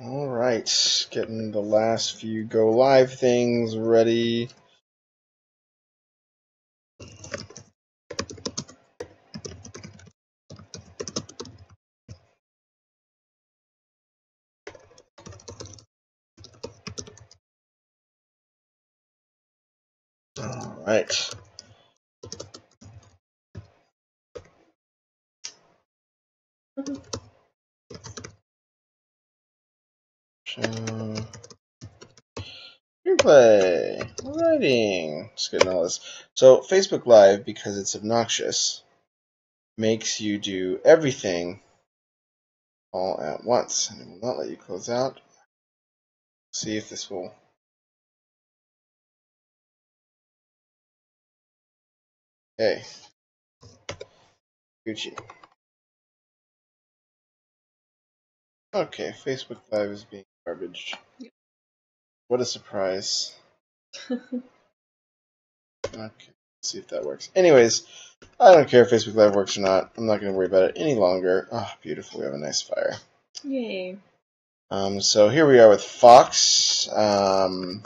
All right, getting the last few go live things ready. All right. Replay. Writing. Just getting all this. So Facebook Live, because it's obnoxious, makes you do everything all at once, and it will not let you close out. See if this will. Hey. Gucci. Okay, Facebook Live is being garbage. What a surprise. Okay, let's see if that works. Anyways, I don't care if Facebook Live works or not. I'm not going to worry about it any longer. Ah, beautiful. We have a nice fire. Yay. Um, so here we are with Fox. Um,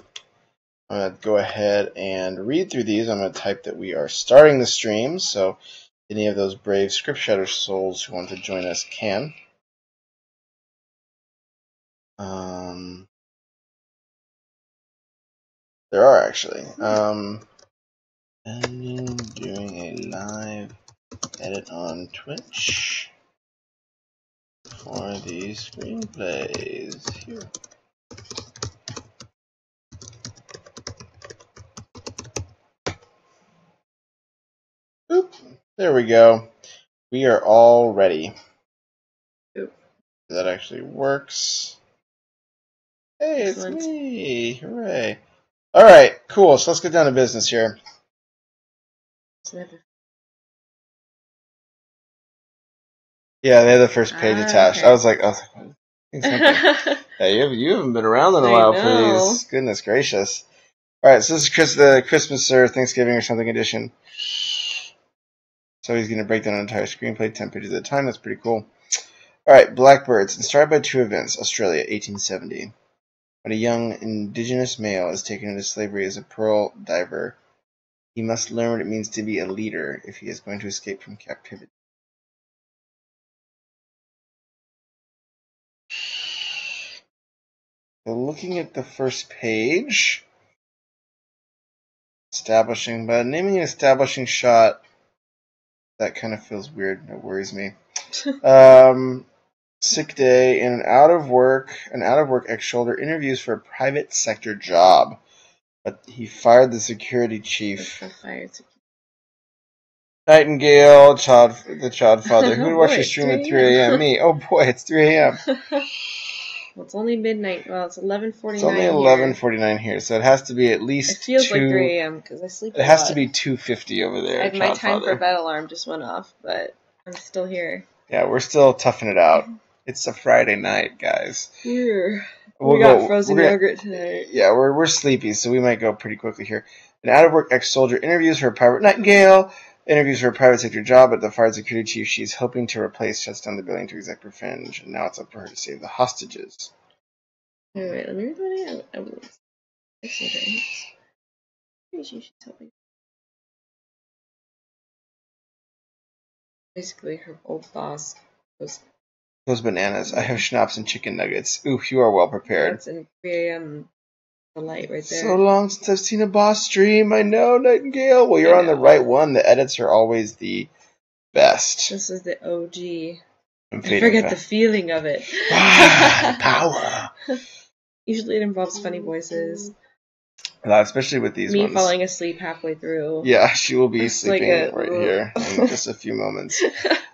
I'm going to go ahead and read through these. I'm going to type that we are starting the stream, so any of those brave Scriptshadow souls who want to join us can. Um, there are actually. Um, and doing a live edit on Twitch for the screenplays here. Oop, there we go. We are all ready. Oop. That actually works. Hey, it's me! Hooray! All right, cool. So let's get down to business here. Yeah, they had the first page Ah, attached. okay. I was like, oh, was like, I think something- hey, you haven't, you haven't been around in a I while for know. these. Goodness gracious! All right, so this is Chris, the Christmas or Thanksgiving or something edition. So he's going to break down an entire screenplay, ten pages at a time. That's pretty cool. All right, Blackbirds, inspired by two events: Australia, 1870. When a young indigenous male is taken into slavery as a pearl diver, he must learn what it means to be a leader if he is going to escape from captivity. So looking at the first page, establishing, but naming an establishing shot, that kind of feels weird. It worries me. Um, sick day and an out of work, an out of work ex shoulder interviews for a private sector job, but he fired the security chief. The Nightingale, child, the child father. Who would Oh watch boy, your it's stream at 3 3 a.m.? Me. Oh boy, it's 3 a.m. well, it's only midnight. Well, it's 11:49. It's only here. 11:49 here, so it has to be at least It feels two. like 3 a.m. because I sleep. It has lot. to be 2:50 over there. I, my time father. for bed alarm just went off, but I'm still here. Yeah, we're still toughing it out. It's a Friday night, guys. Here. We'll we got go- frozen we're gonna- yogurt tonight. Yeah, we're we're sleepy, so we might go pretty quickly here. An out of work ex soldier interviews for a private Nightingale interviews for a private sector job at the fired security chief she's hoping to replace shuts down the building to exact revenge, and now it's up for her to save the hostages. Wait, wait, let me read that again. I will. It's okay. Maybe she should tell me. Basically, her old boss was Those bananas. I have schnapps and chicken nuggets. Ooh, you are well prepared. that's in 3 a.m. The light right there. So long since I've seen a boss stream. I know, Nightingale. Well, you're on the right one. The edits are always the best. This is the OG. I forget the feeling of it. Ah, power. Usually it involves funny voices. Uh, especially with these Me ones. falling asleep halfway through. Yeah, she will be It's like sleeping a- right here in just a few moments.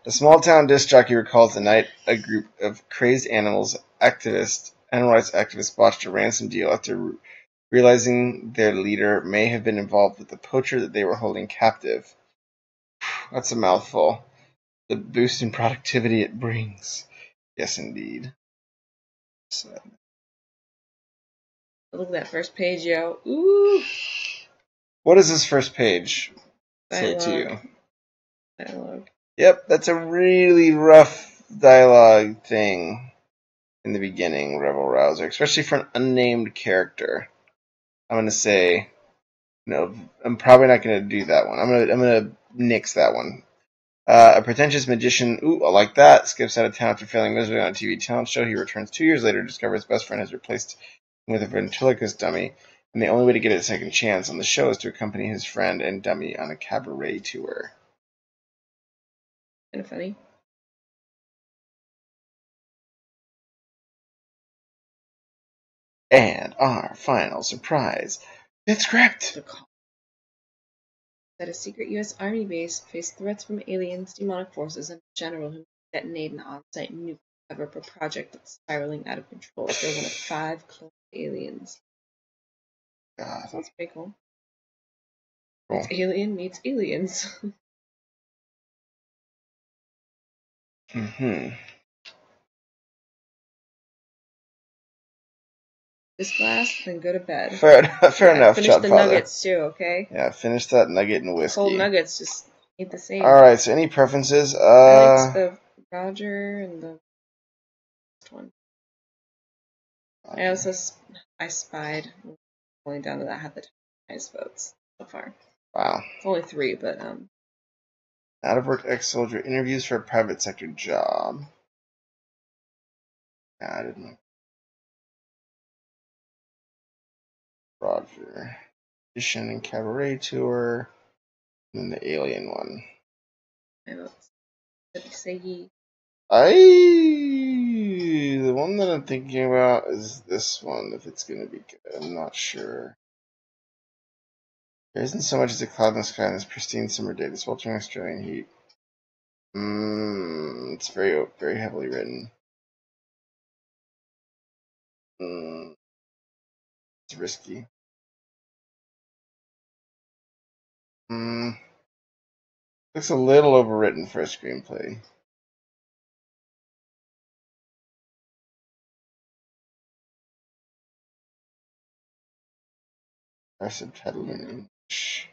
A small town disc jockey recalls the night a group of crazed animals activists, animal rights activists botched a ransom deal after realizing their leader may have been involved with the poacher that they were holding captive. That's a mouthful. The boost in productivity it brings. Yes, indeed. So, Look at that first page, yo. Ooh. what is this first page say to you? Dialogue. Yep, that's a really rough dialogue thing. in the beginning, Rebel Rouser, especially for an unnamed character. I'm gonna say no. I'm probably not gonna do that one. I'm gonna I'm gonna nix that one. Uh, a pretentious magician, ooh, I like that, skips out of town after failing miserably on a TV talent show. He returns two years later to discover his best friend has replaced with a ventriloquist dummy, and the only way to get a second chance on the show is to accompany his friend and dummy on a cabaret tour. Kind of funny. And our final surprise, fifth script. That a secret U.S. Army base faced threats from aliens, demonic forces, and a general who detonate an on-site nuke to cover up a project that's spiraling out of control. They're one of five cloned aliens. God, Sounds pretty cool. cool. It's alien meets aliens. hmm this glass, then go to bed. Fair enough. Fair Yeah, enough, Finish the Father. nuggets too, okay? Yeah, finish that nugget and whiskey. Cold nuggets just eat the same. All right. So, any preferences? I Uh, liked the Roger and the I also I spied going down to that had the highest votes so far. wow. It's only three, but um Out of work ex soldier interviews for a private sector job. Yeah, I didn't know. Roger. Edition and cabaret tour. And then the alien one. my votes. Do you say ye? I the one that I'm thinking about is this one. If it's gonna be good, I'm not sure. There isn't so much as a cloud in the sky on this pristine summer day. The sweltering Australian heat. Mmm, it's very very heavily written. Mm, it's risky. Mm, looks a little overwritten for a screenplay. Our subtitle in English.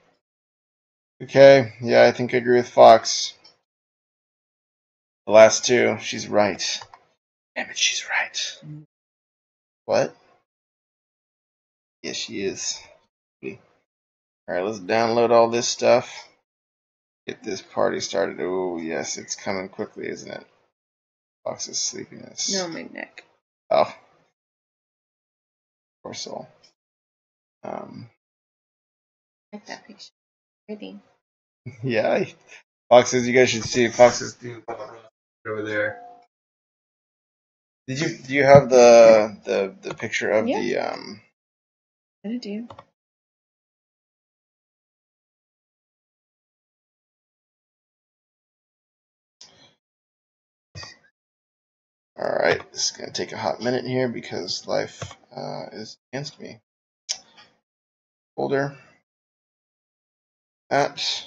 Okay, yeah, I think I agree with Fox. The last two, she's right. Damn it, she's right. What? Yes, she is. Alright, let's download all this stuff. Get this party started. Oh, yes, it's coming quickly, isn't it? Fox Fox's sleepiness. No, my neck. Oh. Poor soul. Um, I like that picture. Pretty. yeah, Foxes, you guys should see Foxes do over there. Did you do you have the the, the picture of Yeah. the um I do. Alright, this is gonna take a hot minute here because life uh, is against me. Folder. At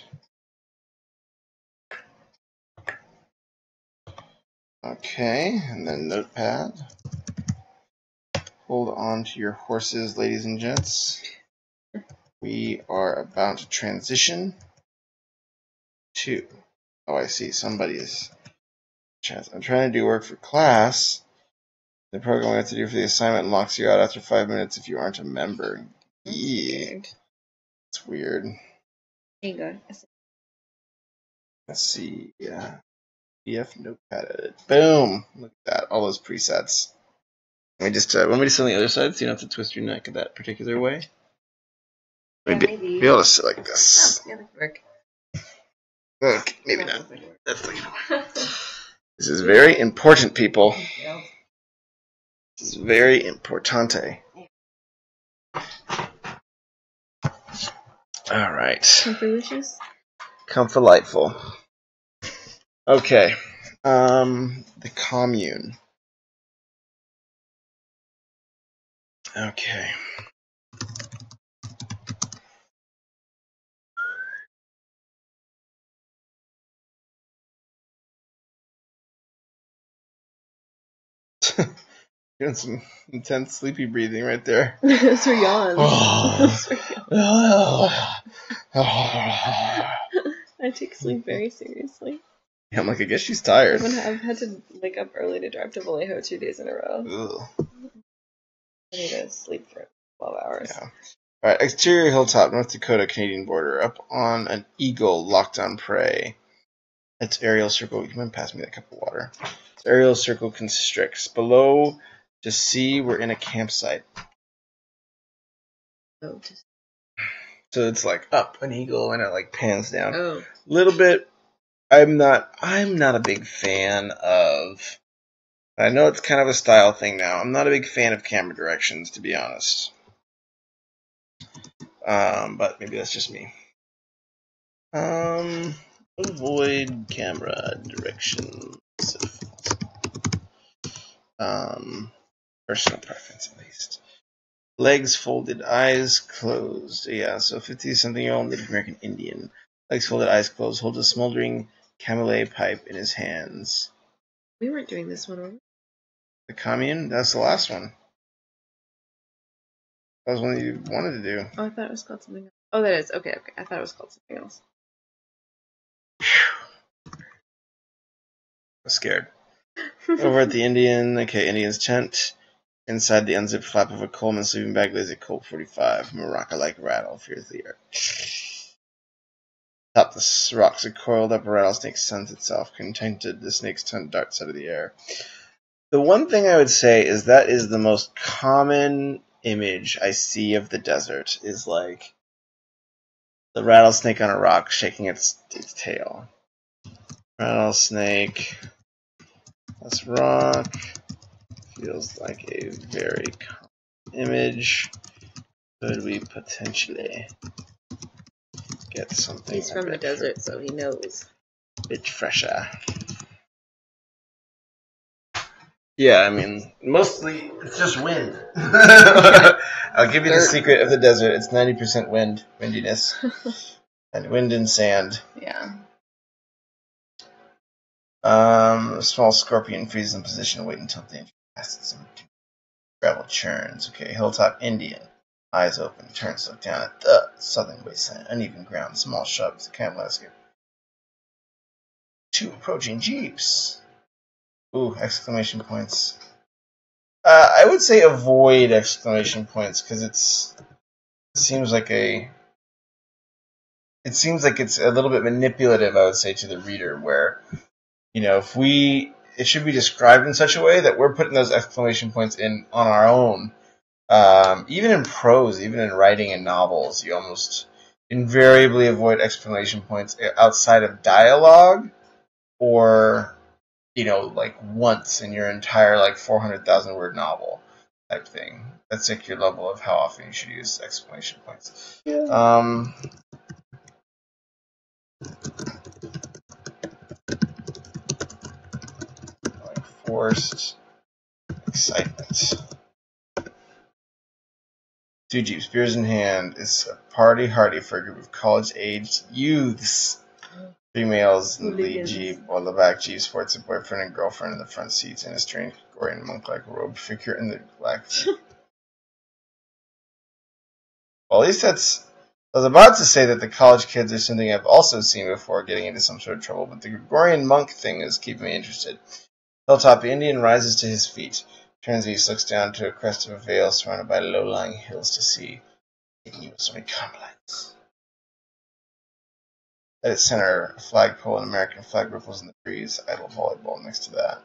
Okay, and then notepad. Hold on to your horses, ladies and gents. We are about to transition to. Oh, I see. Somebody is. I'm trying to do work for class. The program we have to do for the assignment locks you out after five minutes if you aren't a member. Yeah, Weird. it's weird. Go. Let's see. Yeah. PDF notepad edit. Boom! Look at that. All those presets. Let me just, uh, want me to sit on the other side so you don't have to twist your neck that particular way? Yeah, Maybe maybe. be able to sit like Oh, this. yeah, that could work. Look, maybe not. That's like, this is very important, people. This is very importante. All right. Comfylicious? Comfortlightful. Okay. Um, the commune. Okay. Doing some intense sleepy breathing right there. Those are yawns. Oh. Those are yawns. I take sleep very seriously. Yeah, I'm like, I guess she's tired. I've, I've had to wake up early to drive to Vallejo two days in a row. Ugh. I need to sleep for 12 hours. Yeah. All right, exterior hilltop, North Dakota, Canadian border, up on an eagle locked on prey. Its aerial circle. You mind pass me that cup of water? Its aerial circle constricts. Below, to see, we're in a campsite. Oh, just, So it's like up an eagle and it like pans down. oh. little bit i'm not i'm not a big fan of i know it's kind of a style thing now i'm not a big fan of camera directions to be honest um but maybe that's just me um avoid camera directions um personal preference at least legs folded eyes closed yeah so 50 something year old native american indian legs folded, eyes closed, holds a smoldering camellia pipe in his hands. We weren't doing this one, were we? The commune? That's the last one. That was one that you wanted to do. Oh, I thought it was called something else. Oh, that is. Okay, okay. I thought it was called something else. I was scared. Over at the Indian, okay, Indian's tent. Inside the unzipped flap of a Coleman sleeping bag lays a Colt 45. Maraca like rattle fears the air. Atop the rocks, a coiled up rattlesnake suns itself. Contented, the snake's tongue darts out of the air. The one thing I would say is that is the most common image I see of the desert is like the rattlesnake on a rock shaking its, its tail. Rattlesnake. That's rock feels like a very common image. Could we potentially get something He's from the desert, so he knows. bit fresher? Yeah, I mean, mostly it's just wind. I'll give you the secret of the desert. It's 90% wind, windiness, and wind and sand. Yeah. Um, a small scorpion freezes in position, wait until danger him. Gravel churns. Okay, hilltop Indian. Eyes open, turns look down at the southern wasteland. Uneven ground, small shrubs, the camp landscape. Two approaching jeeps. Ooh, exclamation points. Uh, I would say avoid exclamation points because it's it seems like a it seems like it's a little bit manipulative. I would say to the reader, where you know if we it should be described in such a way that we're putting those exclamation points in on our own. Um, even in prose, even in writing and novels, you almost invariably avoid exclamation points outside of dialogue or you know like once in your entire like 400,000 word novel type thing. That's like your level of how often you should use exclamation points. Yeah. Um, forced excitement. Two jeeps, beers in hand. It's a party hardy for a group of college-aged youths. Three males in the lead jeep, while the back jeep sports a boyfriend and girlfriend in the front seats and a strange Gregorian monk-like robed figure in the black. well, at least that's. I was about to say that the college kids are something I've also seen before getting into some sort of trouble, but the Gregorian monk thing is keeping me interested. Hilltop, Indian rises to his feet, turns east, looks down to a crest of a vale surrounded by low-lying hills to see. So complex. At its center, a flagpole and American flag ripples in the breeze, idle volleyball next to that.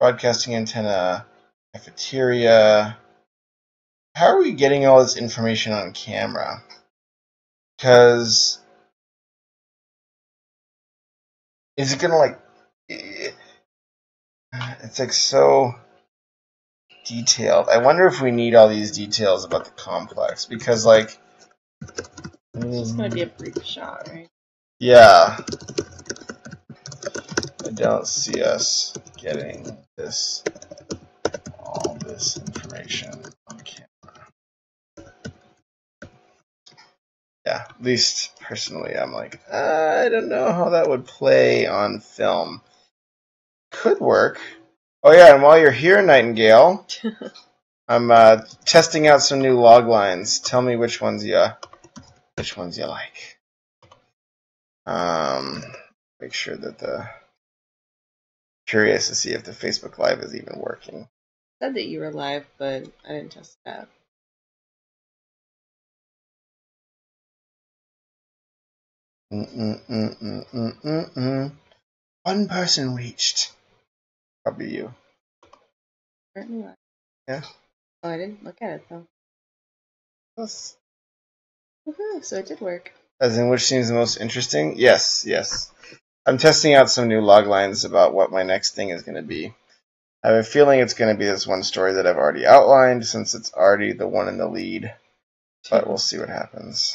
Broadcasting antenna, cafeteria. How are we getting all this information on camera? Because is it gonna like? It's like so detailed. I wonder if we need all these details about the complex because, like, It's gonna be a brief shot, right? yeah, I don't see us getting this all this information on camera. Yeah, at least personally, I'm like, I don't know how that would play on film. Could work. Oh yeah, and while you're here, Nightingale, I'm uh, testing out some new log lines. Tell me which ones you which ones you like. Um, make sure that the curious to see if the Facebook Live is even working. Said that you were live, but I didn't test that. Mm-mm-mm-mm-mm-mm. One person reached. Probably you. Currently live. Yeah. Oh, I didn't look at it though. That's- Woohoo! Mm-hmm, so it did work. As in which seems the most interesting? Yes, yes. I'm testing out some new log lines about what my next thing is going to be. I have a feeling it's going to be this one story that I've already outlined since it's already the one in the lead, but hmm. we'll see what happens.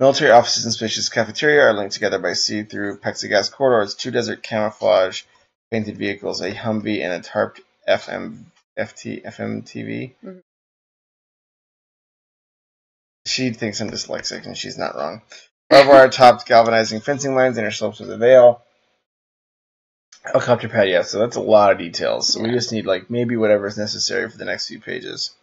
Military offices and spacious cafeteria are linked together by see-through plexiglass corridors, two desert camouflage painted vehicles, a Humvee, and a tarped FM, FT, FMTV. Mhm. She thinks I'm dyslexic, and she's not wrong. Barbed wire topped galvanizing fencing lines, inner slopes of the veil. Helicopter pad, yeah, so that's a lot of details. So we just need like maybe whatever is necessary for the next few pages.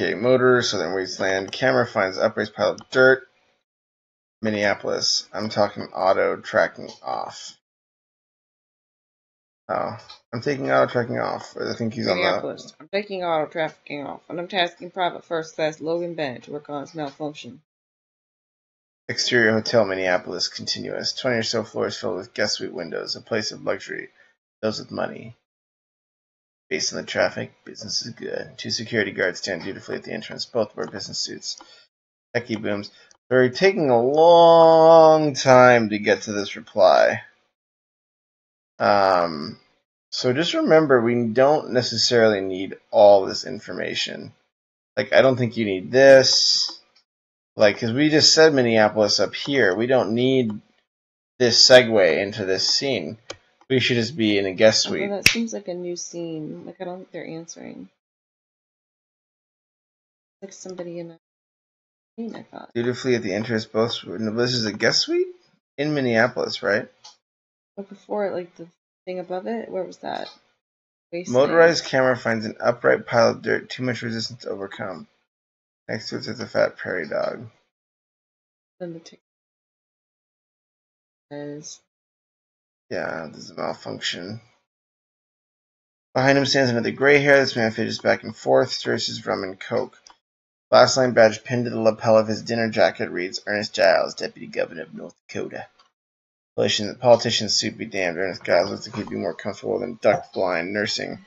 Okay, motor, southern wasteland. Camera finds upraised pile of dirt. Minneapolis. I'm talking auto tracking off. Oh, I'm taking auto tracking off. I think he's on the. Minneapolis. I'm taking auto trafficking off, and I'm tasking Private First Class Logan Bennett to work on its malfunction. Exterior Hotel Minneapolis continuous. 20 or so floors filled with guest suite windows, a place of luxury, those with money. Based on the traffic, business is good. Two security guards stand dutifully at the entrance, both wear business suits. Techie booms. We're taking a long time to get to this reply. Um, so just remember, we don't necessarily need all this information. Like, I don't think you need this. Like, because we just said Minneapolis up here. We don't need this segue into this scene. We should just be in a guest Although suite. that seems like a new scene. Like I don't think they're answering. Like somebody in a scene, I thought. Dutifully at the entrance, both. No, this is a guest suite in Minneapolis, right? But before like the thing above it, where was that? Wasteland. Motorized camera finds an upright pile of dirt, too much resistance to overcome. Next to it is a fat prairie dog. Then the tick says Yeah, there's a malfunction. Behind him stands another gray hair. This man fidgets back and forth, stirs his rum and coke. Last line badge pinned to the lapel of his dinner jacket reads Ernest Giles, Deputy Governor of North Dakota. Politician, politician's suit be damned. Ernest Giles looks like he'd be more comfortable than duck blind nursing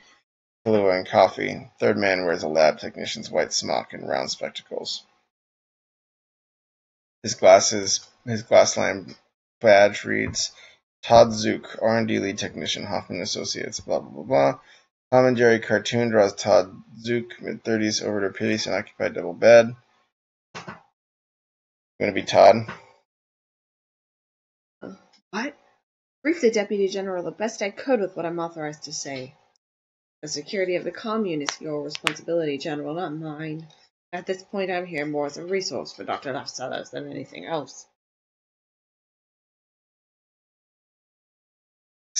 Kahlua and coffee. Third man wears a lab technician's white smock and round spectacles. His glasses, his glass line badge reads Todd Zook, R&D lead technician, Hoffman Associates, blah, blah, blah, blah. Tom and Jerry cartoon draws Todd Zook, mid-30s, over to previous and occupied double bed. Gonna be Todd. What? Brief the Deputy General the best I could with what I'm authorized to say. The security of the commune is your responsibility, General, not mine. At this point, I'm here more as a resource for Dr. Lafsellers than anything else.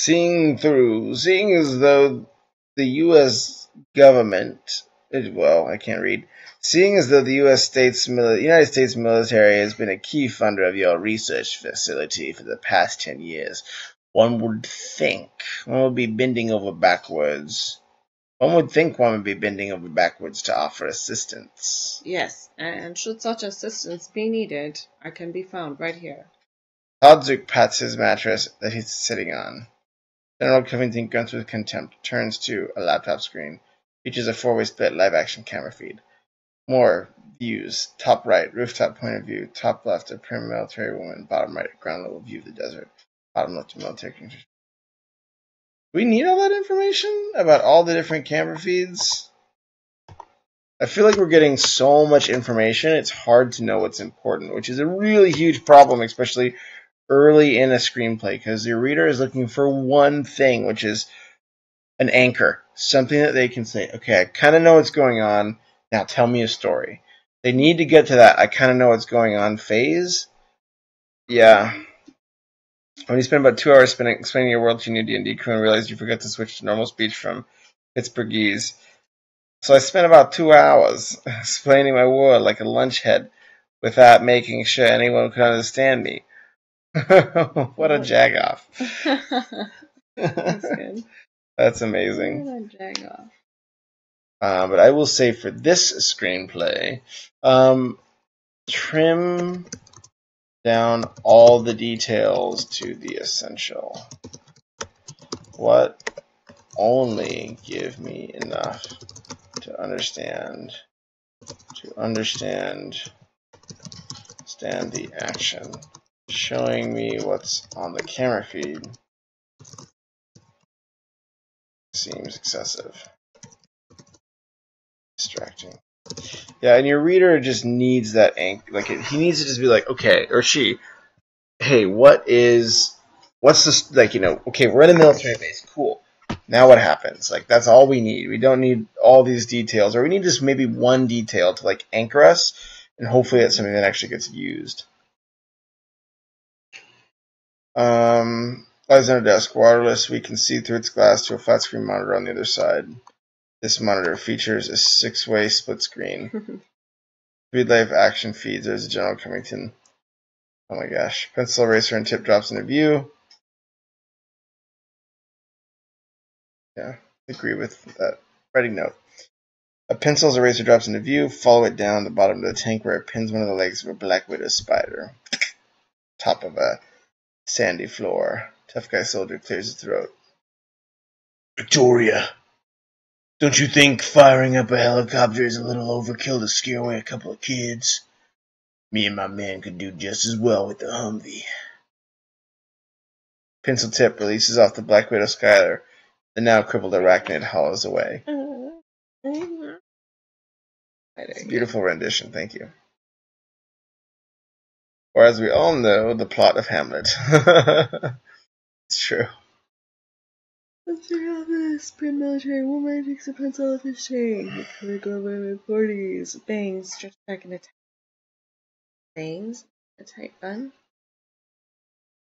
Seeing through, seeing as though the U.S. government, well, I can't read. Seeing as though the U.S. States, United States military has been a key funder of your research facility for the past ten years, one would think one would be bending over backwards. One would think one would be bending over backwards to offer assistance. Yes, and should such assistance be needed, I can be found right here. Todd Zook pats his mattress that he's sitting on. General Covington grunts with contempt, turns to a laptop screen, features a four-way split live-action camera feed. More views: top right, rooftop point of view; top left, a prim military woman; bottom right, ground level view of the desert; bottom left, a military we need all that information about all the different camera feeds? I feel like we're getting so much information, it's hard to know what's important, which is a really huge problem, especially early in a screenplay, because your reader is looking for one thing, which is an anchor, something that they can say, okay, I kind of know what's going on, now tell me a story. They need to get to that, I kind of know what's going on phase. Yeah. When you spend about two hours spending, explaining your world to your new D&D crew and realize you forgot to switch to normal speech from Pittsburghese. So I spent about two hours explaining my world like a lunch head. without making sure anyone could understand me. what a jagoff. That's good. That's amazing. What a jag off. Uh, but I will say for this screenplay, um, trim down all the details to the essential. What only give me enough to understand to understand stand the action showing me what's on the camera feed. Seems excessive. Distracting. Yeah and your reader just needs that anch like he needs to just be like okay or she hey what is what's this like you know okay we're in a military base cool. Now what happens? Like that's all we need. We don't need all these details or we need just maybe one detail to like anchor us and hopefully that's something that actually gets used um Alexander desk waterless we can see through its glass to a flat screen monitor on the other side this monitor features a six-way split screen read live action feeds there's a general Cummington oh my gosh pencil eraser and tip drops into view Yeah, agree with that. Writing note. A pencil's eraser drops into view. Follow it down the bottom of the tank where it pins one of the legs of a black widow spider. Top of a sandy floor. Tough guy soldier clears his throat. Victoria, don't you think firing up a helicopter is a little overkill to scare away a couple of kids? Me and my man could do just as well with the Humvee. Pencil tip releases off the Black Widow Skylar the now crippled arachnid hollows away. It's a beautiful rendition, thank you. Or as we all know, the plot of Hamlet. it's true. Let's check out this. Pre-military woman takes a pencil off his chain. Glove in forties. Bangs stretched back in a tight bangs. A tight bun.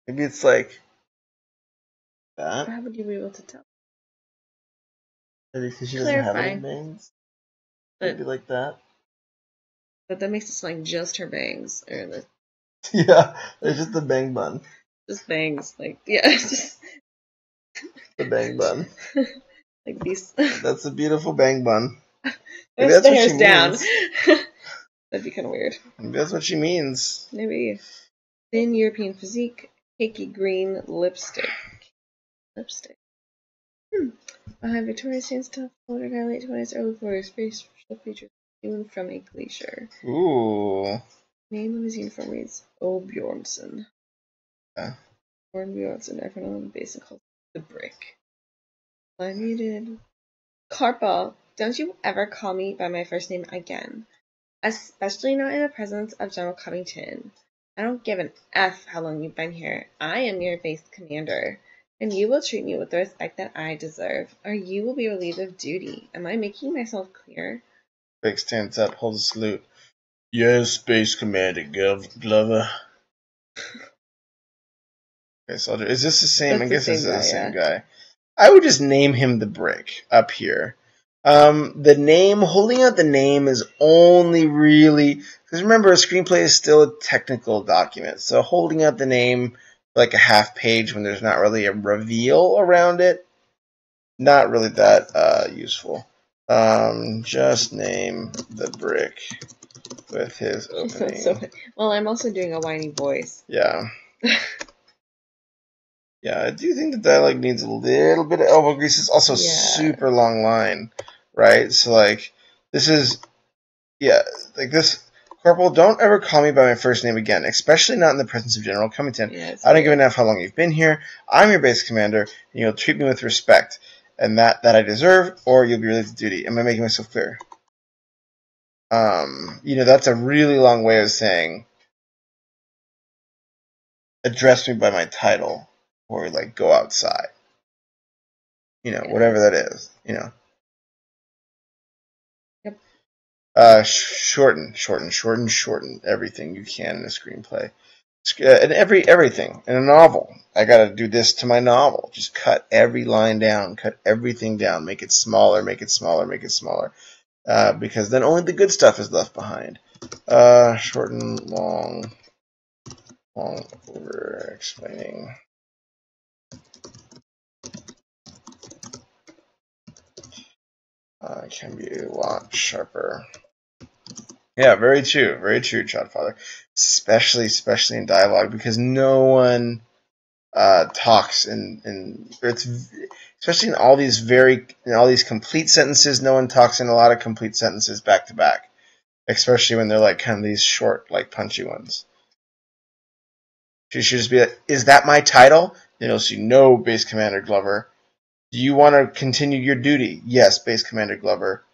Maybe it's like that. How would you be able to tell? Maybe because she doesn't have any Clarifying. bangs. But, Maybe like that. but that makes it sound like just her bangs. Or the, yeah, it's just the bang bun. just bangs. Like, yeah, just The bang bun. like these. That's a beautiful bang bun. Those that's what hairs she down. means. That'd be kind of weird. Maybe that's what she means. Maybe. Thin European physique, cakey green lipstick. Lipstick. Hmm. Behind Victoria stands tough, older guy, late 20s, early 40s, facial features hewn from a glacier. Ooh. Name of his uniform reads oh, O. Bjornsson. Yeah. Born Bjornsson, everyone on the basin calls the brick. I needed. Carpa, don't you ever call me by my first name again. Especially not in the presence of General Covington. I don't give an F how long you've been here. I am your base commander. And you will treat me with the respect that I deserve, or you will be relieved of duty. Am I making myself clear? Vic stands up, holds a salute. Yes, Space Commander Gov- Glover. okay, soldier. Is this the same? That's I guess this is same the guy, same guy. I would just name him the Brick up here. Um, the name, holding out the name is only really because remember, a screenplay is still a technical document, so holding out the name like a half page when there's not really a reveal around it, not really that uh, useful. Um, just name the brick with his opening. so, well, I'm also doing a whiny voice. Yeah. yeah, I do think the dialogue needs a little bit of elbow grease. It's also a Yeah. super long line, right? So like, this is, yeah, like this. Corporal, don't ever call me by my first name again, especially not in the presence of General Cummington. Yeah, I don't give a f how long you've been here. I'm your base commander, and you'll treat me with respect, and that that I deserve, or you'll be relieved of duty. Am I making myself clear? Um, you know, that's a really long way of saying address me by my title, or like go outside. You know, whatever that is. You know. Yep. Uh, shorten, shorten, shorten, shorten everything you can in a screenplay. Uh, And every everything in a novel, I got to do this to my novel. Just cut every line down, cut everything down, make it smaller, make it smaller, make it smaller, uh, because then only the good stuff is left behind. Uh, short and long, long over explaining. Uh, can be a lot sharper. Yeah, very true, very true, Childfather. Especially, especially in dialogue, because no one uh, talks and and it's especially in all these very in all these complete sentences. No one talks in a lot of complete sentences back to back, especially when they're like kind of these short, like punchy ones. She should just be like, "Is that my title?" And you'll see, "No, Base Commander Glover." Do you want to continue your duty? Yes, Base Commander Glover.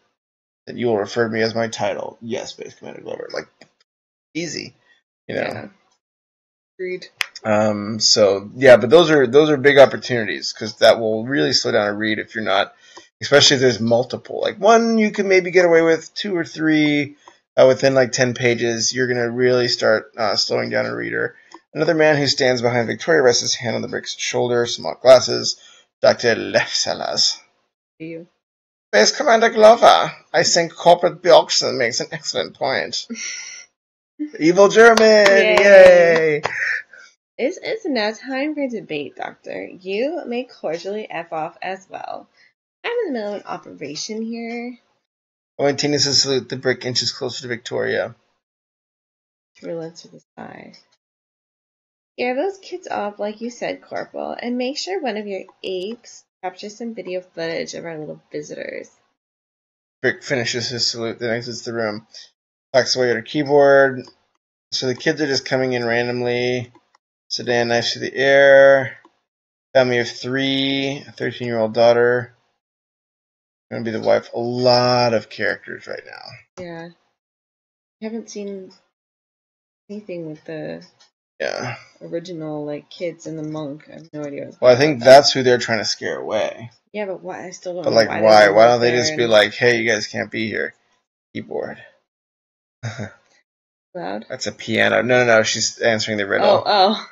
Then you will refer to me as my title. Yes, Base Commander Glover. Like easy, you know. Yeah. Agreed. Um, so yeah, but those are those are big opportunities because that will really slow down a read if you're not, especially if there's multiple. Like one, you can maybe get away with two or three uh, within like ten pages. You're gonna really start uh, slowing down a reader. Another man who stands behind Victoria rests his hand on the brick's shoulder, small glasses. Dr. Lefsalas. You. Base Commander Glover, I think Corporate Bjorkson makes an excellent point. Evil German! Yay. Yay! It's, it's now time for debate, Doctor. You may cordially F off as well. I'm in the middle of an operation here. I continue to salute the brick inches closer to Victoria. Relents with a sigh. Scare those kids off, like you said, Corporal, and make sure one of your apes captures some video footage of our little visitors. Brick finishes his salute, then exits the room. Talks away at her keyboard. So the kids are just coming in randomly. Sedan knives through the air. Family of three, a 13 year old daughter. Gonna be the wife. Of a lot of characters right now. Yeah. I haven't seen anything with the Yeah. original, like, kids and the monk. I have no idea what's Well, I think that's who they're trying to scare away. Yeah, but why? I still don't But know like, why. why? Why don't they just be like, "Hey, you guys can't be here." Keyboard. loud? That's a piano. No, no, no. She's answering the riddle. Oh, oh.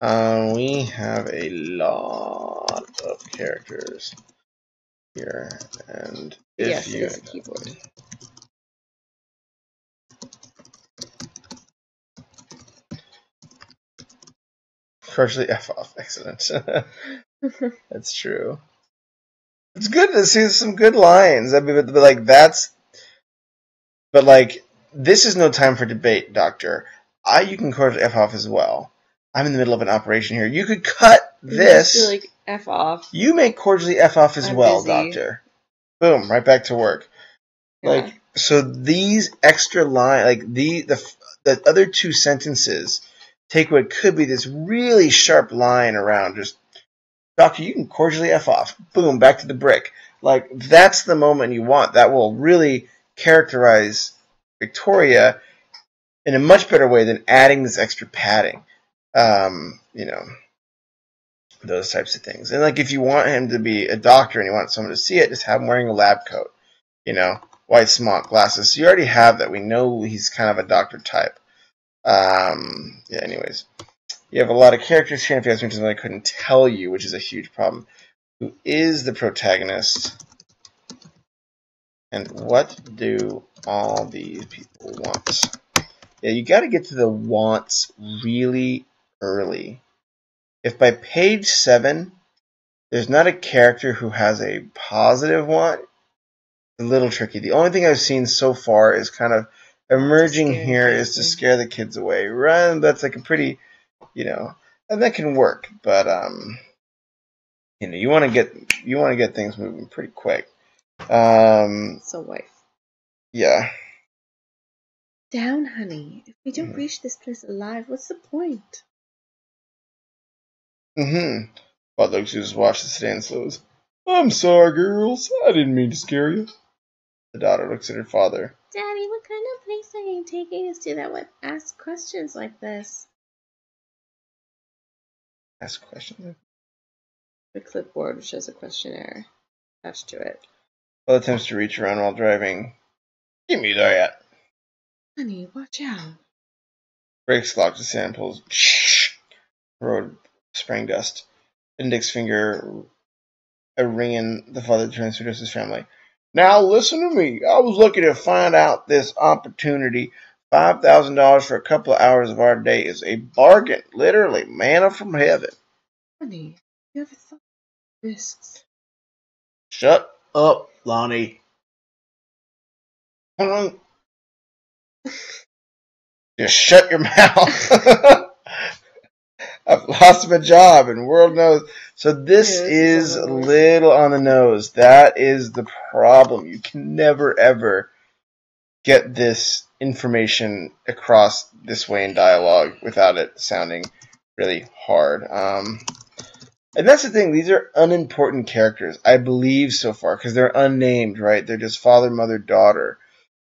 Um, we have a lot of characters here, and if Yes, you a keyboard. partially f off, excellent. that's true. It's good to see some good lines. I mean, but, but like that's, but like this is no time for debate, Doctor. I you can cordially f off as well. I'm in the middle of an operation here. You could cut You this. feel like F off. You may cordially f off as I'm well, busy. Doctor. Boom, right back to work. Yeah. Like so, these extra line, like the the the other two sentences, take what could be this really sharp line around just, Doctor, you can cordially f off. Boom, back to the brick. Like that's the moment you want. That will really characterize Victoria in a much better way than adding this extra padding. Um, you know, those types of things. And like if you want him to be a doctor and you want someone to see it, just have him wearing a lab coat. You know, white smock glasses. So you already have that. We know he's kind of a doctor type. Um, yeah. Anyways, you have a lot of characters here. If you something I couldn't tell you, which is a huge problem. Who is the protagonist? And what do all these people want? Yeah, you got to get to the wants really early. If by page seven there's not a character who has a positive want, it's a little tricky. The only thing I've seen so far is kind of emerging here is to scare the kids away. Run, that's like a pretty, you know, and that can work. But um, you know, you want to get you want to get things moving pretty quick. Um, So wife. yeah. Down, honey. If we don't Mhm. reach this place alive, what's the point? Mm-hmm. Bud looks to his watch the sedan slows. I'm sorry, girls. I didn't mean to scare you. The daughter looks at her father. Daddy, what kind of place are you taking us to that would ask questions like this? Ask questions? question. The clipboard, which has a questionnaire attached to it. Bud attempts to reach around while driving. Give me that. Honey, watch out. Brakes locked the sand pulls. Road spraying dust. Index finger a ringing. The father turns to his family. Now listen to me. I was lucky to find out this opportunity. Five thousand dollars for a couple of hours of our day is a bargain. Literally, manna from heaven. Honey, you ever thought risks? Shut up, Lonnie. Just shut your mouth. I've lost my job, and world knows. So this is a on the nose. little on the nose. That is the problem. You can never ever get this information across this way in dialogue without it sounding really hard. Um, and that's the thing; these are unimportant characters, I believe, so far, because they're unnamed, right? They're just father, mother, daughter.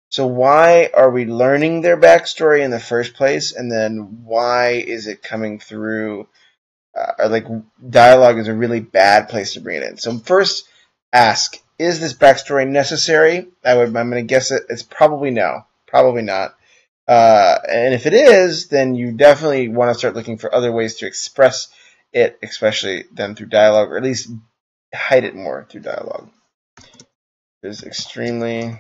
So why are we learning their backstory in the first place, and then why is it coming through? Uh, or like dialogue is a really bad place to bring it in. So first, ask: Is this backstory necessary? I would. I'm going to guess it. It's probably no. Probably not. Uh, and if it is, then you definitely want to start looking for other ways to express it, especially then through dialogue, or at least hide it more through dialogue. It is extremely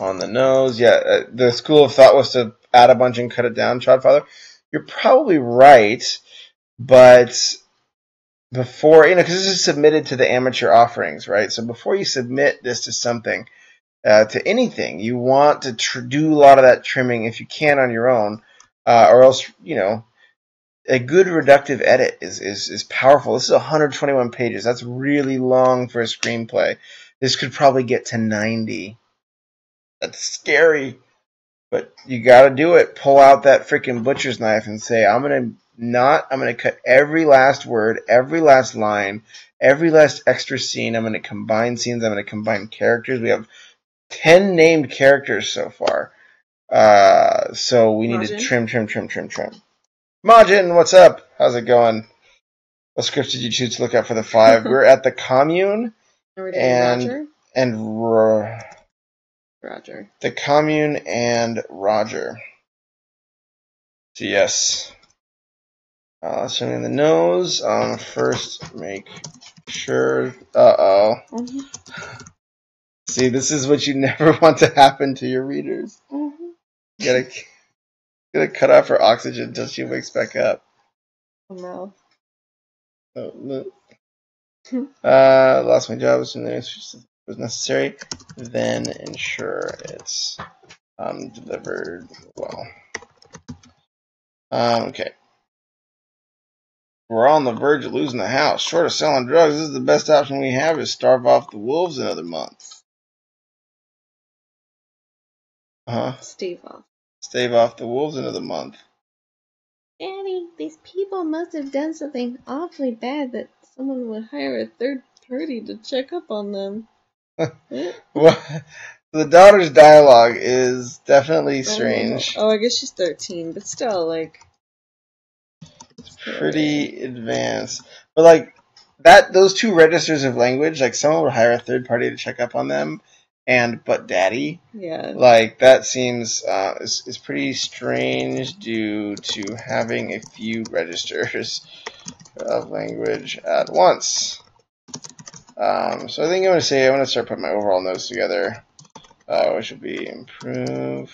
on the nose. Yeah, uh, the school of thought was to add a bunch and cut it down, Chodfather. You're probably right, but before, you know, because this is submitted to the amateur offerings, right? So before you submit this to something, uh, to anything, you want to tr- do a lot of that trimming if you can on your own, uh, or else, you know, a good reductive edit is, is, is powerful. This is 121 pages. That's really long for a screenplay. This could probably get to 90. That's scary. But you gotta do it. Pull out that freaking butcher's knife and say, I'm gonna not, I'm gonna cut every last word, every last line, every last extra scene. I'm gonna combine scenes. I'm gonna combine characters. We have 10 named characters so far. Uh, so we need to trim, trim, trim, trim, trim. Majin, what's up? How's it going? What scripts did you choose to look at for the five? We're at the commune Are we doing And- and Ro- Roger. the commune and Roger. So yes. Uh, let's turn in the nose. Um, first make sure. Uh oh. See, this is what you never want to happen to your readers. Mhm. You gotta, gotta cut off her oxygen until she wakes back up. Oh, no. Oh, no. Uh, lost my job as soon as was necessary. Then ensure it's um, delivered well. Um, okay. We're on the verge of losing the house. Short of selling drugs, this is the best option we have is starve off the wolves another month. Huh? Stave off. Stave off the wolves another month. Danny, these people must have done something awfully bad that someone would hire a third party to check up on them. The daughter's dialogue is definitely strange. Oh, I guess she's 13, but still, like. It's pretty advanced. But like that, those two registers of language, like someone would hire a third party to check up on them, and but daddy, Yeah. like that seems uh, is, is pretty strange due to having a few registers of language at once. Um, so I think I'm gonna say I'm gonna start putting my overall notes together, uh, which would be improve.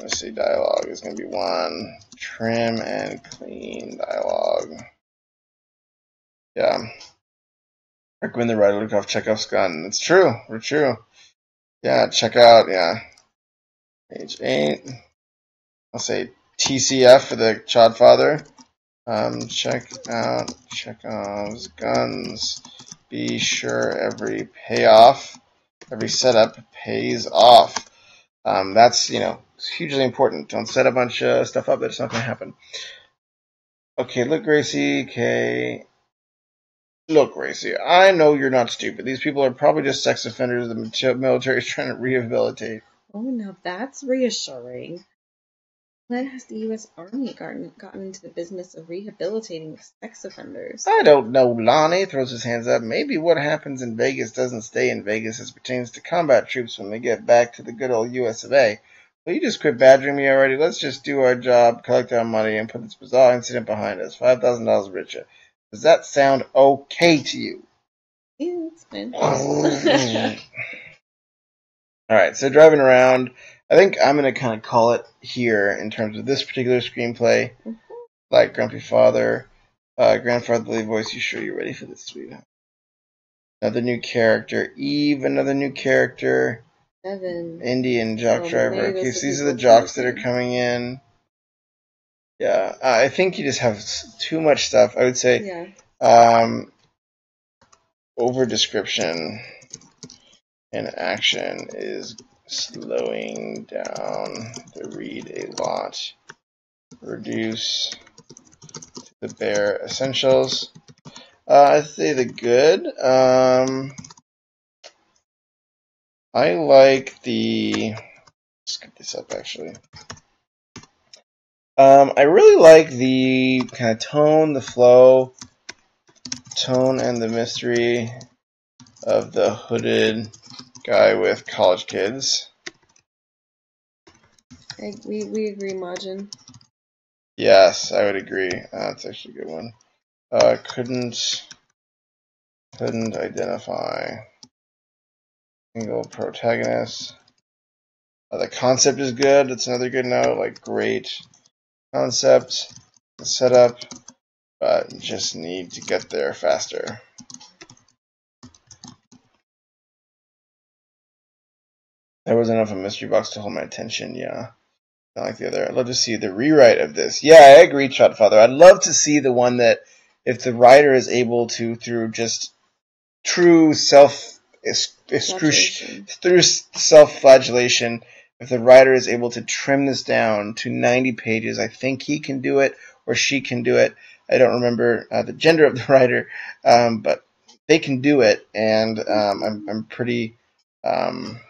Let's see, dialogue is going to be one. Trim and clean dialogue. Yeah. Recommend the writer look off Chekhov's gun. It's true. We're true. Yeah, check out, yeah. Page 8. I'll say TCF for the Chodfather. Um, check out Chekhov's guns. Be sure every payoff, every setup pays off. Um, that's, you know, hugely important. Don't set a bunch of stuff up that's not going to happen. Okay, look, Gracie. Okay. Look, Gracie, I know you're not stupid. These people are probably just sex offenders the military is trying to rehabilitate. Oh, now that's reassuring. When has the U.S. Army gotten, gotten into the business of rehabilitating sex offenders? I don't know, Lonnie throws his hands up. Maybe what happens in Vegas doesn't stay in Vegas as pertains to combat troops when they get back to the good old US of A. Will you just quit badgering me already? Let's just do our job, collect our money, and put this bizarre incident behind us. $5,000 richer. Does that sound okay to you? Yeah, it's fine. All right, so driving around, I think I'm gonna kind of call it here in terms of this particular screenplay. Mhm. Like Grumpy Father, uh, grandfatherly voice. You sure you're ready for this, sweetheart? Another new character, Eve. Another new character, Seven. Indian jock Oh, driver. Okay, so these are the jocks that are coming in. Yeah, uh, I think you just have too much stuff. I would say Yeah. um, over description in action is slowing down the read a lot. Reduce the bare essentials. Uh, I'd say the good. Um, I like the. Let's get this up actually. Um, I really like the kind of tone, the flow, tone, and the mystery of the hooded guy with college kids. I, we, we agree, Majin. Yes, I would agree. Uh, that's actually a good one. Uh, couldn't couldn't identify single protagonist. Uh, the concept is good. That's another good note. Like great concept, setup, but just need to get there faster. There wasn't enough of a mystery box to hold my attention. Yeah. Not like the other. I'd love to see the rewrite of this. Yeah, I agree, Chodfather. I'd love to see the one that, if the writer is able to, through just true self excruciation, through self-flagellation, if the writer is able to trim this down to 90 pages, I think he can do it or she can do it. I don't remember uh, the gender of the writer, um, but they can do it, and um, I'm I'm pretty. Um,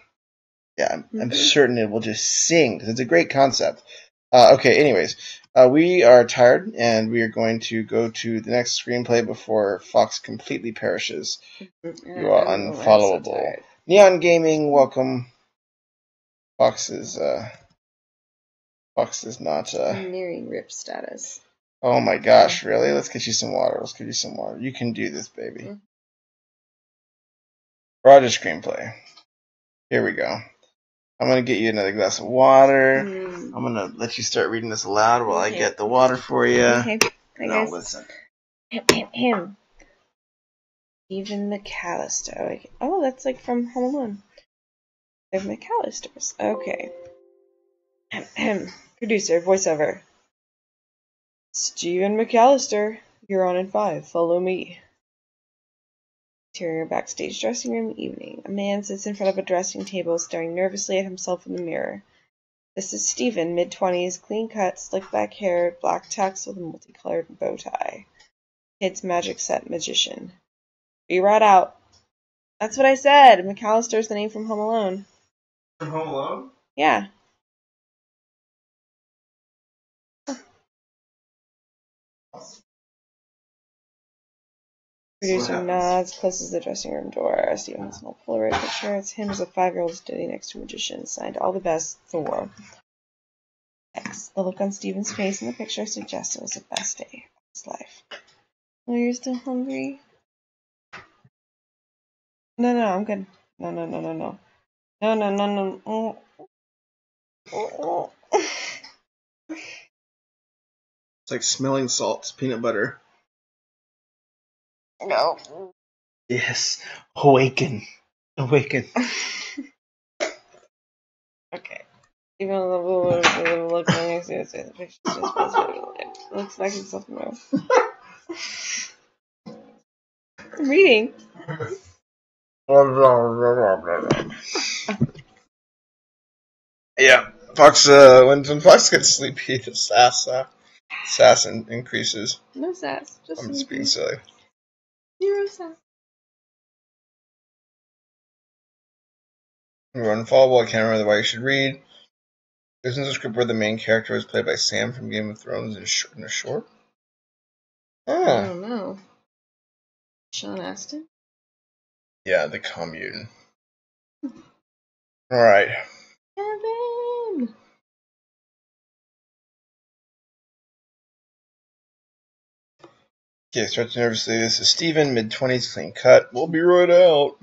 yeah, I'm, I'm Mhm. certain it will just sing because it's a great concept. Uh, okay, anyways, uh, we are tired and we are going to go to the next screenplay before Fox completely perishes. Mm, You are know why I'm so unfollowable. Neon Gaming, welcome. Fox is uh, Fox is not. Uh, I'm nearing rip status. oh my gosh, really? Let's get you some water. Let's get you some water. You can do this, baby. Mhm. Roger screenplay. Here we go. I'm gonna get you another glass of water. Mm. I'm gonna let you start reading this aloud while I get the water for you. Okay. Hi, No, guys. listen. Him. Stephen McAllister. Okay. Oh, that's like from Home Alone. They're McAllisters. Okay. Producer, voiceover. Stephen McAllister. You're on in five. Follow me. Interior backstage dressing room evening. A man sits in front of a dressing table staring nervously at himself in the mirror. This is Stephen, mid twenties, clean cut, slick back hair, black tux with a multicolored bow tie. Kid's magic set magician. Be right out. That's what I said. McAllister's the name from Home Alone. From Home Alone? Yeah. Producer nods, closes the dressing room door. Stephen has an old Polaroid picture. It's him as a five-year-old standing next to a magician. Signed, all the best, Thor. X. The look on Steven's face in the picture suggests it was the best day of his life. Oh, you're still hungry? No, no, I'm good. No, no, no, no, no. No, no, no, no. Oh. Oh. It's like smelling salts, peanut butter. No. Yes. Awaken. Awaken. okay. Even though the look on the picture just it looks like it's something else. I'm reading. yeah. Fox uh when when Fox gets sleepy the sass uh, sass in- increases. No sass. Just I'm just being silly. You're unfollowable, I can't remember why you should read. Isn't the script where the main character was played by Sam from Game of Thrones in, sh- in a short? I Oh. don't know. Sean Astin? Yeah, the commune. Alright. Kevin! Okay, stretch nervously. This is Steven, mid 20s, clean cut. We'll be right out.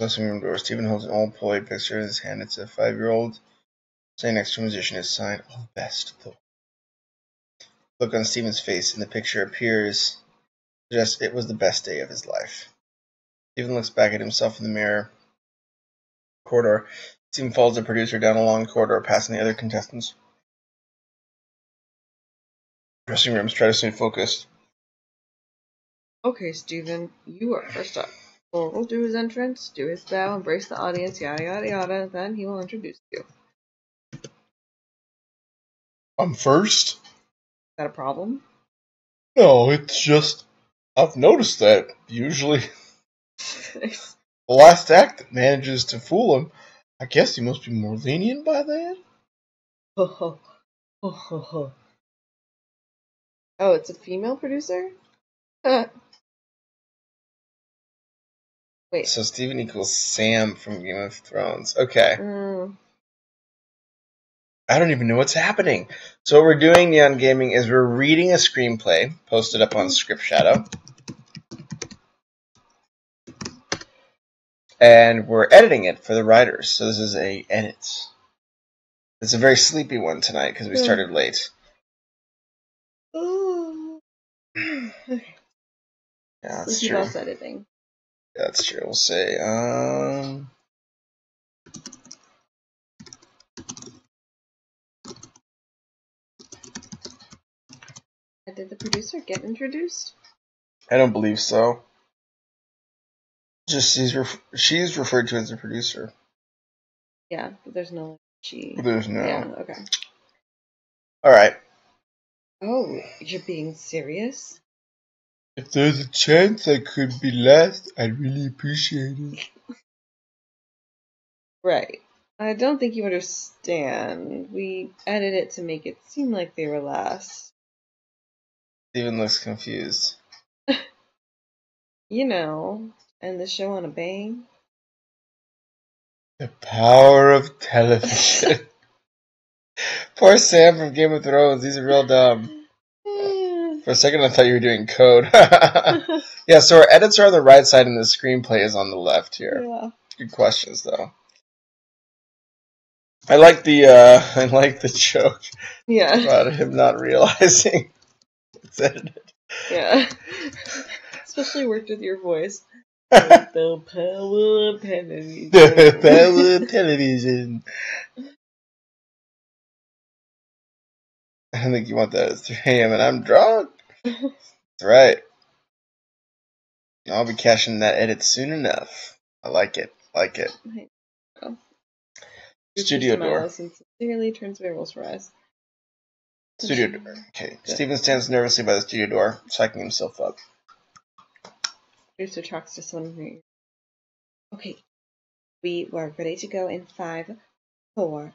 Dressing room door. Steven holds an old Polaroid picture in his hand. It's a five year old. Standing next to musician is signed, All the best, Thor. Look on Steven's face in the picture appears just it was the best day of his life. Steven looks back at himself in the mirror. Corridor. Steven follows the producer down a long corridor, passing the other contestants. Dressing rooms try to stay focused. Okay, Steven, you are first up. Thor will do his entrance, do his bow, embrace the audience, yada yada yada, then he will introduce you. I'm first? that a problem? No, it's just I've noticed that usually the last act that manages to fool him. I guess he must be more lenient by then. Ho ho ho ho ho. Oh, it's a female producer? Wait. So Steven equals Sam from Game of Thrones. Okay. Mm, I don't even know what's happening. So what we're doing, Neon Gaming, is we're reading a screenplay posted up on Scriptshadow. And we're editing it for the writers. So this is a edit. It's a very sleepy one tonight because we Yeah. started late. Ooh. okay. Yeah, that's Sleepy true. editing. Yeah, that's true. We'll say, um, Did the producer get introduced? I don't believe so. Just she's ref- she's referred to as the producer. Yeah, but there's no she. There's no. Yeah, okay. All right. Oh, you're being serious? If there's a chance I could be last, I'd really appreciate it. Right. I don't think you understand. We edited it to make it seem like they were last. Steven looks confused. You know, and the show on a bang. The power of television. Poor Sam from Game of Thrones. He's real dumb. For a second, I thought you were doing code. yeah, so our edits are on the right side and the screenplay is on the left here. yeah. Good questions, though. I like the uh, I like the joke Yeah. about him not realizing it's edited. Yeah. Especially worked with your voice. the power of television. the power of television. I think you want that at 3 a.m. and I'm drunk. That's right. I'll be cashing that edit soon enough. I like it. Like it. Studio door. Sincerely turns away rolls her eyes. Studio door. Okay. Steven stands nervously by the studio door, psyching himself up. Producer talks to someone ear. Okay, we were ready to go in five, four.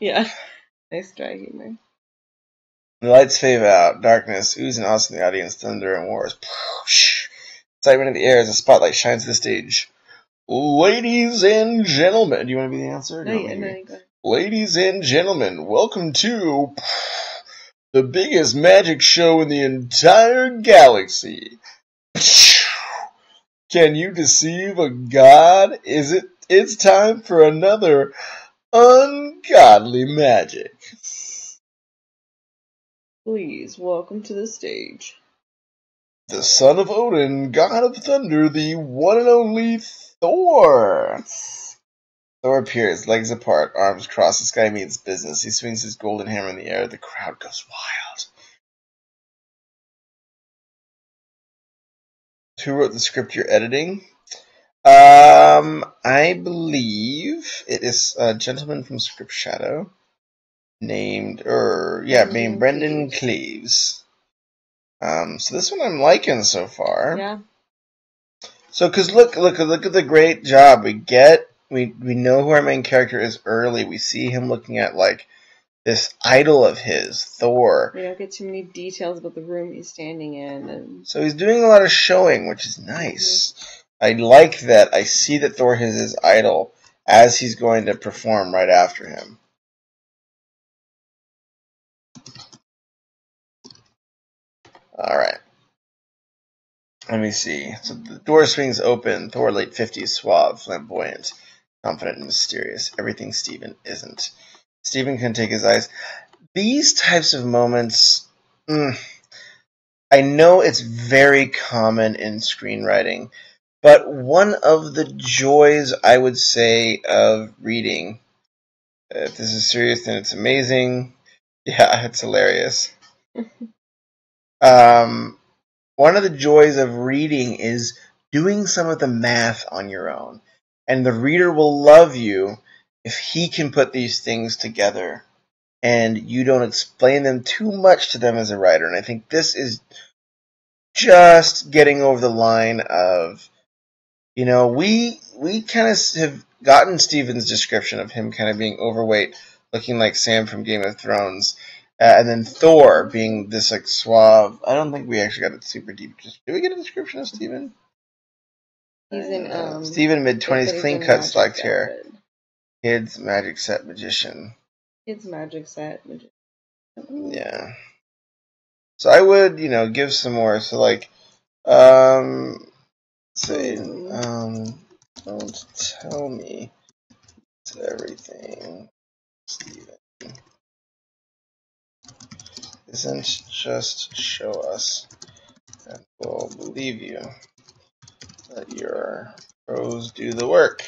Yeah, nice dry humor. The lights fade out, darkness, ooze and awesome in the audience, thunder and wars. Excitement in the air as the spotlight shines to the stage. Ladies and gentlemen, do you want to be the answer? No, No, yeah, no. Ladies and gentlemen, welcome to the biggest magic show in the entire galaxy. Can you deceive a god? Is it it's time for another ungodly magic. Please welcome to the stage. The son of Odin, god of thunder, the one and only Thor. Thor appears, legs apart, arms crossed. The sky means business. He swings his golden hammer in the air. The crowd goes wild. Who wrote the script you're editing? Um, I believe it is a gentleman from Scriptshadow named, or yeah, Brendan named Brendan Cleaves. Cleaves. Um, so this one I'm liking so far. Yeah, So, cause look, look, look at the great job we get. We we know who our main character is early. We see him looking at like this idol of his, Thor. we don't get too many details about the room he's standing in, and So he's doing a lot of showing, which is nice. I like that. I see that Thor is his idol as he's going to perform right after him. All right. Let me see. So the door swings open. Thor, late 50s, suave, flamboyant, confident, and mysterious. Everything Steven isn't. Steven can take his eyes. These types of moments, mm, I know it's very common in screenwriting, but one of the joys, I would say, of reading, if this is serious, then it's amazing. Yeah, it's hilarious. um, one of the joys of reading is doing some of the math on your own. And the reader will love you if he can put these things together and you don't explain them too much to them as a writer. And I think this is just getting over the line of, you know, we we kind of have gotten Steven's description of him kind of being overweight, looking like Sam from Game of Thrones. Uh, and then Thor being this like suave. I don't think we actually got it super deep. Did we get a description of Steven? He's in Uh, um. Steven mid twenties, clean cut, slacked hair. Kids, magic set, magician. Kids magic set. Magic. Yeah. So I would, you know, give some more. So like, um, say, um, don't tell me it's everything, Steven. Isn't just show us, and we'll believe you that your pros do the work.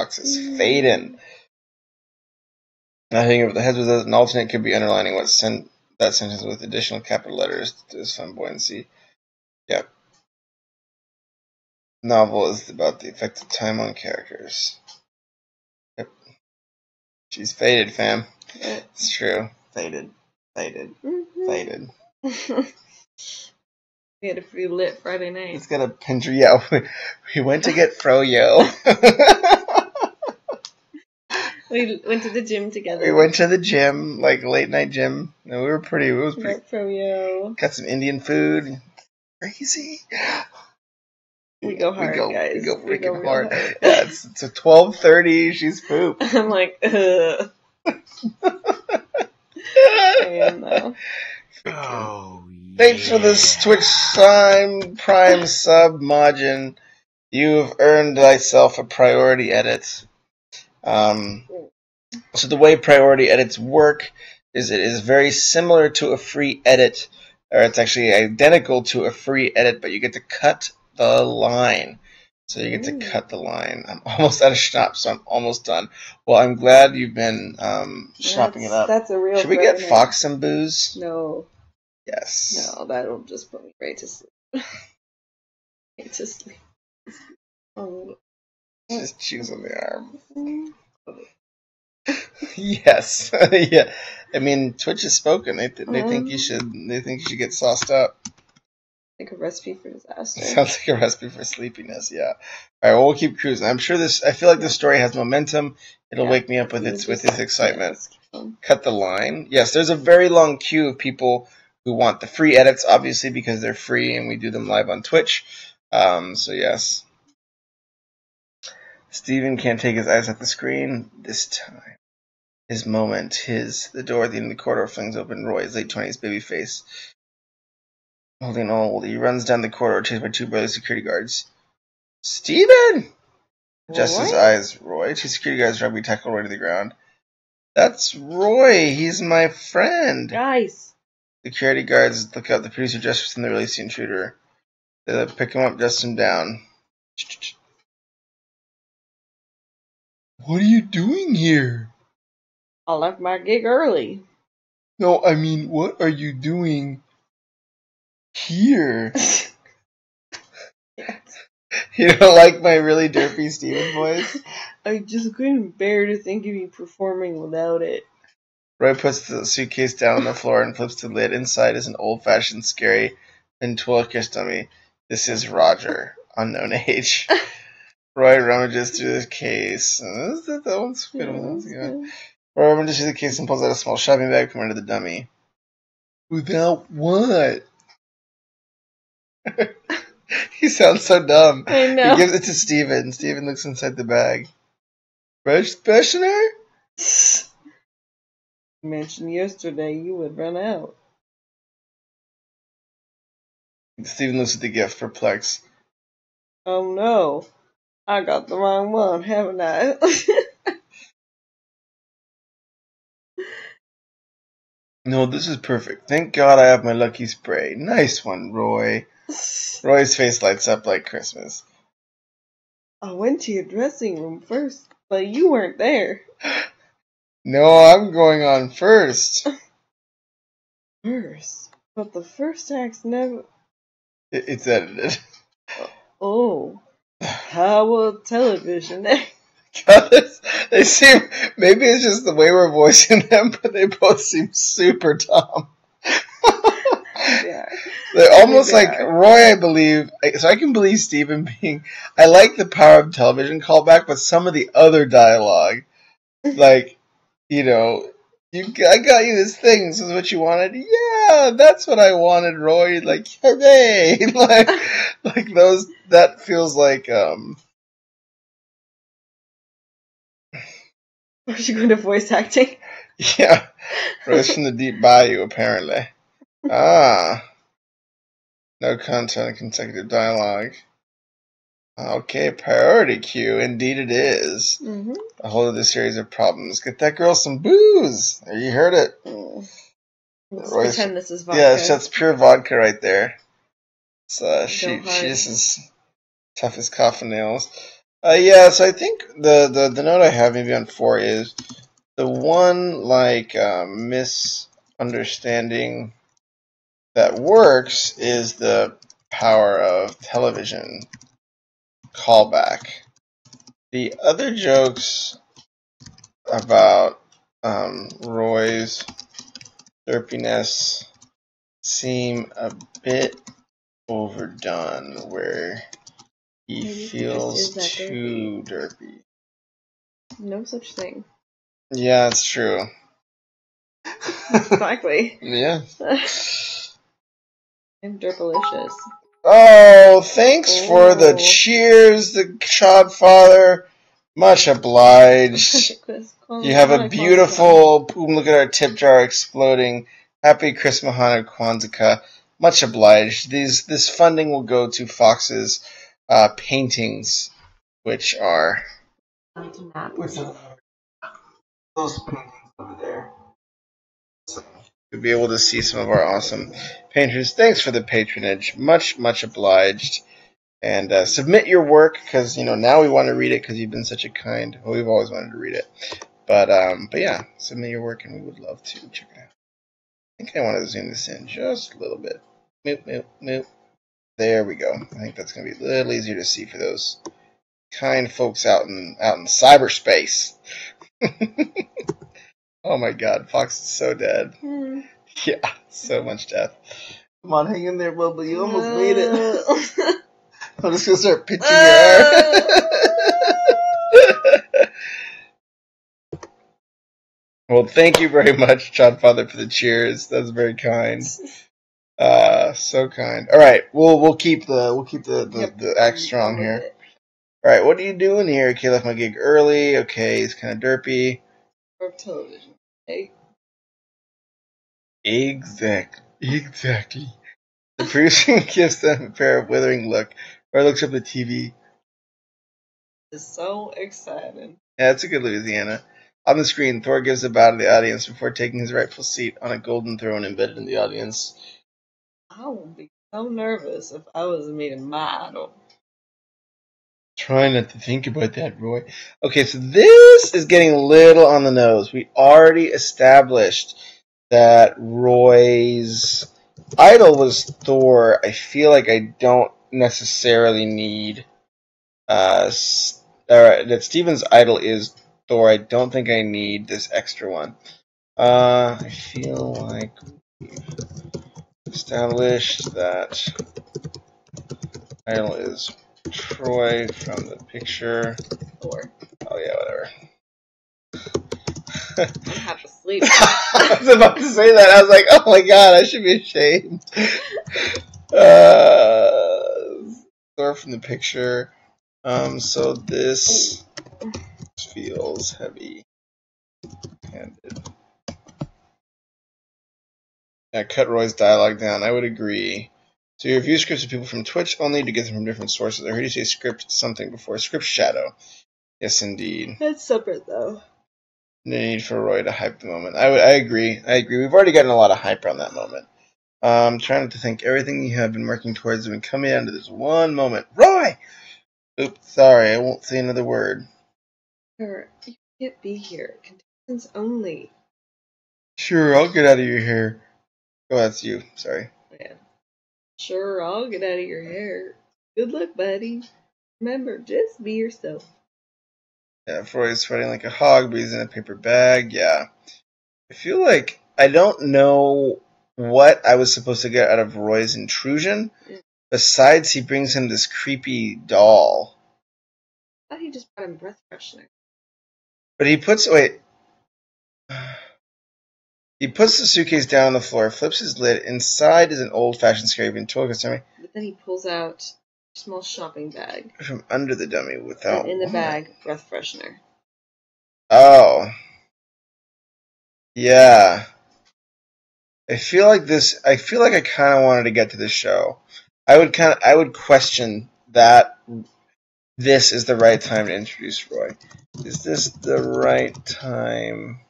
Fox is fading. Nothing over the heads with an alternate could be underlining what sen- that sentence with additional capital letters to his flamboyancy. Yep. Novel is about the effect of time on characters. Yep. She's faded, fam. Yep. It's true. Faded. Faded. Mhm. Faded. we had a free lit Friday night. It's got a pincher. Yeah, we, we went to get froyo. We went to the gym together. we went to the gym, like late night gym. No, we were pretty. It was pretty. got froyo. Got some Indian food. Crazy. We go hard, we go, guys. We go We freaking go hard. hard. Yeah, it's, it's a twelve thirty. She's poop. I'm like, ugh. I am though. Oh, Thanks for this. Oh, Twitch Prime Prime sub, Majin. You've earned thyself a priority edit. Um, so the way priority edits work is it is very similar to a free edit, or it's actually identical to a free edit, but you get to cut the line. So you get to cut the line. I'm almost out of schnapps, so I'm almost done. Well, I'm glad you've been um, schnapping it up. That's a real. Should we get night. Fox some booze? No, Yes. no, that'll just put me right to sleep. right to sleep. Oh. Just chews on the arm. mm. yes. yeah. I mean, Twitch has spoken. They, th- they think you Um. should. They think you should get sauced up. Like a recipe for disaster. Sounds like a recipe for sleepiness. Yeah. All right. Well, we'll keep cruising. I'm sure this. I feel like this story has momentum. It'll Yeah. wake me up with its with its excitement. yeah, let's keep going. Cut the line. Yes. There's a very long queue of people who want the free edits, obviously because they're free and we do them live on Twitch. Um. So yes. Steven can't take his eyes off the screen this time. His moment, his the door at the end of the corridor flings open. Roy's late twenties baby face, holding old. He runs down the corridor, chased by two burly security guards. Steven! Adjusts his eyes. Roy. Two security guards rugby tackle Roy to the ground. That's Roy. He's my friend. Guys, Security guards look up. The producer gestures and they release the intruder. They pick him up, dust him down. What are you doing here? I left my gig early. No, I mean, what are you doing here? You don't like my really derpy Steven voice? I just couldn't bear to think of you performing without it. Roy puts the suitcase down on the floor and flips the lid. Inside is an old fashioned, scary ventriloquist dummy. This is Roger, unknown age. Roy rummages through the case. Uh, That that one's good. one. That's good. Roy rummages through the case and pulls out a small shopping bag from under the dummy. Without what? he sounds so dumb. I He gives it to Steven. Steven looks inside the bag. Fresh freshener? mentioned yesterday you would run out. Steven looks at the gift, perplexed. Oh no, I got the wrong one, haven't I? No, this is perfect. Thank God I have my lucky spray. Nice one, Roy. Roy's face lights up like Christmas. I went to your dressing room first, but you weren't there. No, I'm going on first. First, but the first act's never. It- It's edited. Oh, how will television? They seem maybe it's just the way we're voicing them, but they both seem super dumb. yeah. They're almost They like are. Roy, I believe. So I can believe Stephen being. I like the power of television callback, but some of the other dialogue, like, you know, you, I got you this thing. This is what you wanted. Yeah, that's what I wanted, Roy. Like, hooray! like, like those. That feels like um. Was you going to voice acting? Yeah, Roy's from the deep bayou, apparently. Ah. No content, consecutive dialogue. Okay, priority queue. Indeed it is. Mm-hmm. A whole other series of problems. Get that girl some booze. There, you heard it. Let's Roy's- pretend this is vodka. Yeah, it's- that's pure vodka right there. So she she just is tough as coffin nails. Uh, yeah, so I think the, the, the note I have maybe on four is the one like um, misunderstanding that works is the power of television callback. The other jokes about um, Roy's derpiness seem a bit overdone where he Maybe feels that too derpy. No such thing. Yeah, it's true. Exactly. yeah. I'm derpalicious. Oh, thanks for the cheers, the Chodfather. Much obliged. You have a beautiful. Boom, look at our tip jar exploding. Happy Christmas Hanukkah Kwanzaa. Much obliged. These this funding will go to Fox's uh, paintings, which are which are those paintings over there. So you'll be able to see some of our awesome painters. Thanks for the patronage. Much much obliged. And uh, submit your work because you know now we want to read it because you've been such a kind. Well, we've always wanted to read it. But um, but yeah, submit your work and we would love to check it out. I think I want to zoom this in just a little bit. Moop, moop, moop. There we go. I think that's gonna be a little easier to see for those kind folks out in out in cyberspace. oh my God, Fox is so dead. Hmm. Yeah, so much death. Come on, hang in there, Bubba. You almost made it. I'm just gonna start pitching your arm. well, thank you very much, Chodfather, for the cheers. That's very kind. Uh, so kind. All right, we'll we'll keep the we'll keep the the, Yep. the act strong here. All right, what are you doing here? Okay, left my gig early. Okay, he's kind of derpy. Or television. Hey, Exactly. Exactly. The producer gives them a pair of withering look, or looks up at the TV. is so excited. Yeah, it's a good Louisiana. On the screen, Thor gives a bow to the audience before taking his rightful seat on a golden throne embedded in the audience. I would be so nervous if I was meeting my idol. Try not to think about that, Roy. Okay, so this is getting a little on the nose. We already established that Roy's idol was Thor. I feel like I don't necessarily need uh or that Steven's idol is Thor. I don't think I need this extra one. Uh I feel like established that idol is Troy from the picture. Or Oh yeah, whatever. I'm half asleep. I was about to say that. I was like, oh my god, I should be ashamed. Uh, from the picture. Um, so this feels heavy handed. Yeah, cut Roy's dialogue down. I would agree. So you review scripts of people from Twitch only to get them from different sources. I heard you say script something before. Scriptshadow. Yes, indeed. That's separate though. No need for Roy to hype the moment. I would. I agree. I agree. We've already gotten a lot of hype around that moment. I'm um, trying to think. Everything you have been working towards has been coming down to this one moment. Roy. Oops. Sorry. I won't say another word. Sure, you can't be here. Contestants only. Sure. I'll get out of your hair. Oh, that's you. Sorry. Yeah. Sure, I'll get out of your hair. Good luck, buddy. Remember, just be yourself. Yeah, Roy's sweating like a hog, but he's in a paper bag. Yeah. I feel like I don't know what I was supposed to get out of Roy's intrusion. Mm. Besides, he brings him this creepy doll. I thought he just brought him breath freshener. But he puts wait. He puts the suitcase down on the floor, flips his lid. Inside is an old-fashioned scary toy customer But then he pulls out a small shopping bag. from under the dummy without. and in the what? bag, breath freshener. Oh. Yeah. I feel like this. I feel like I kind of wanted to get to this show. I would kind of. I would question that. This is the right time to introduce Roy. Is this the right time?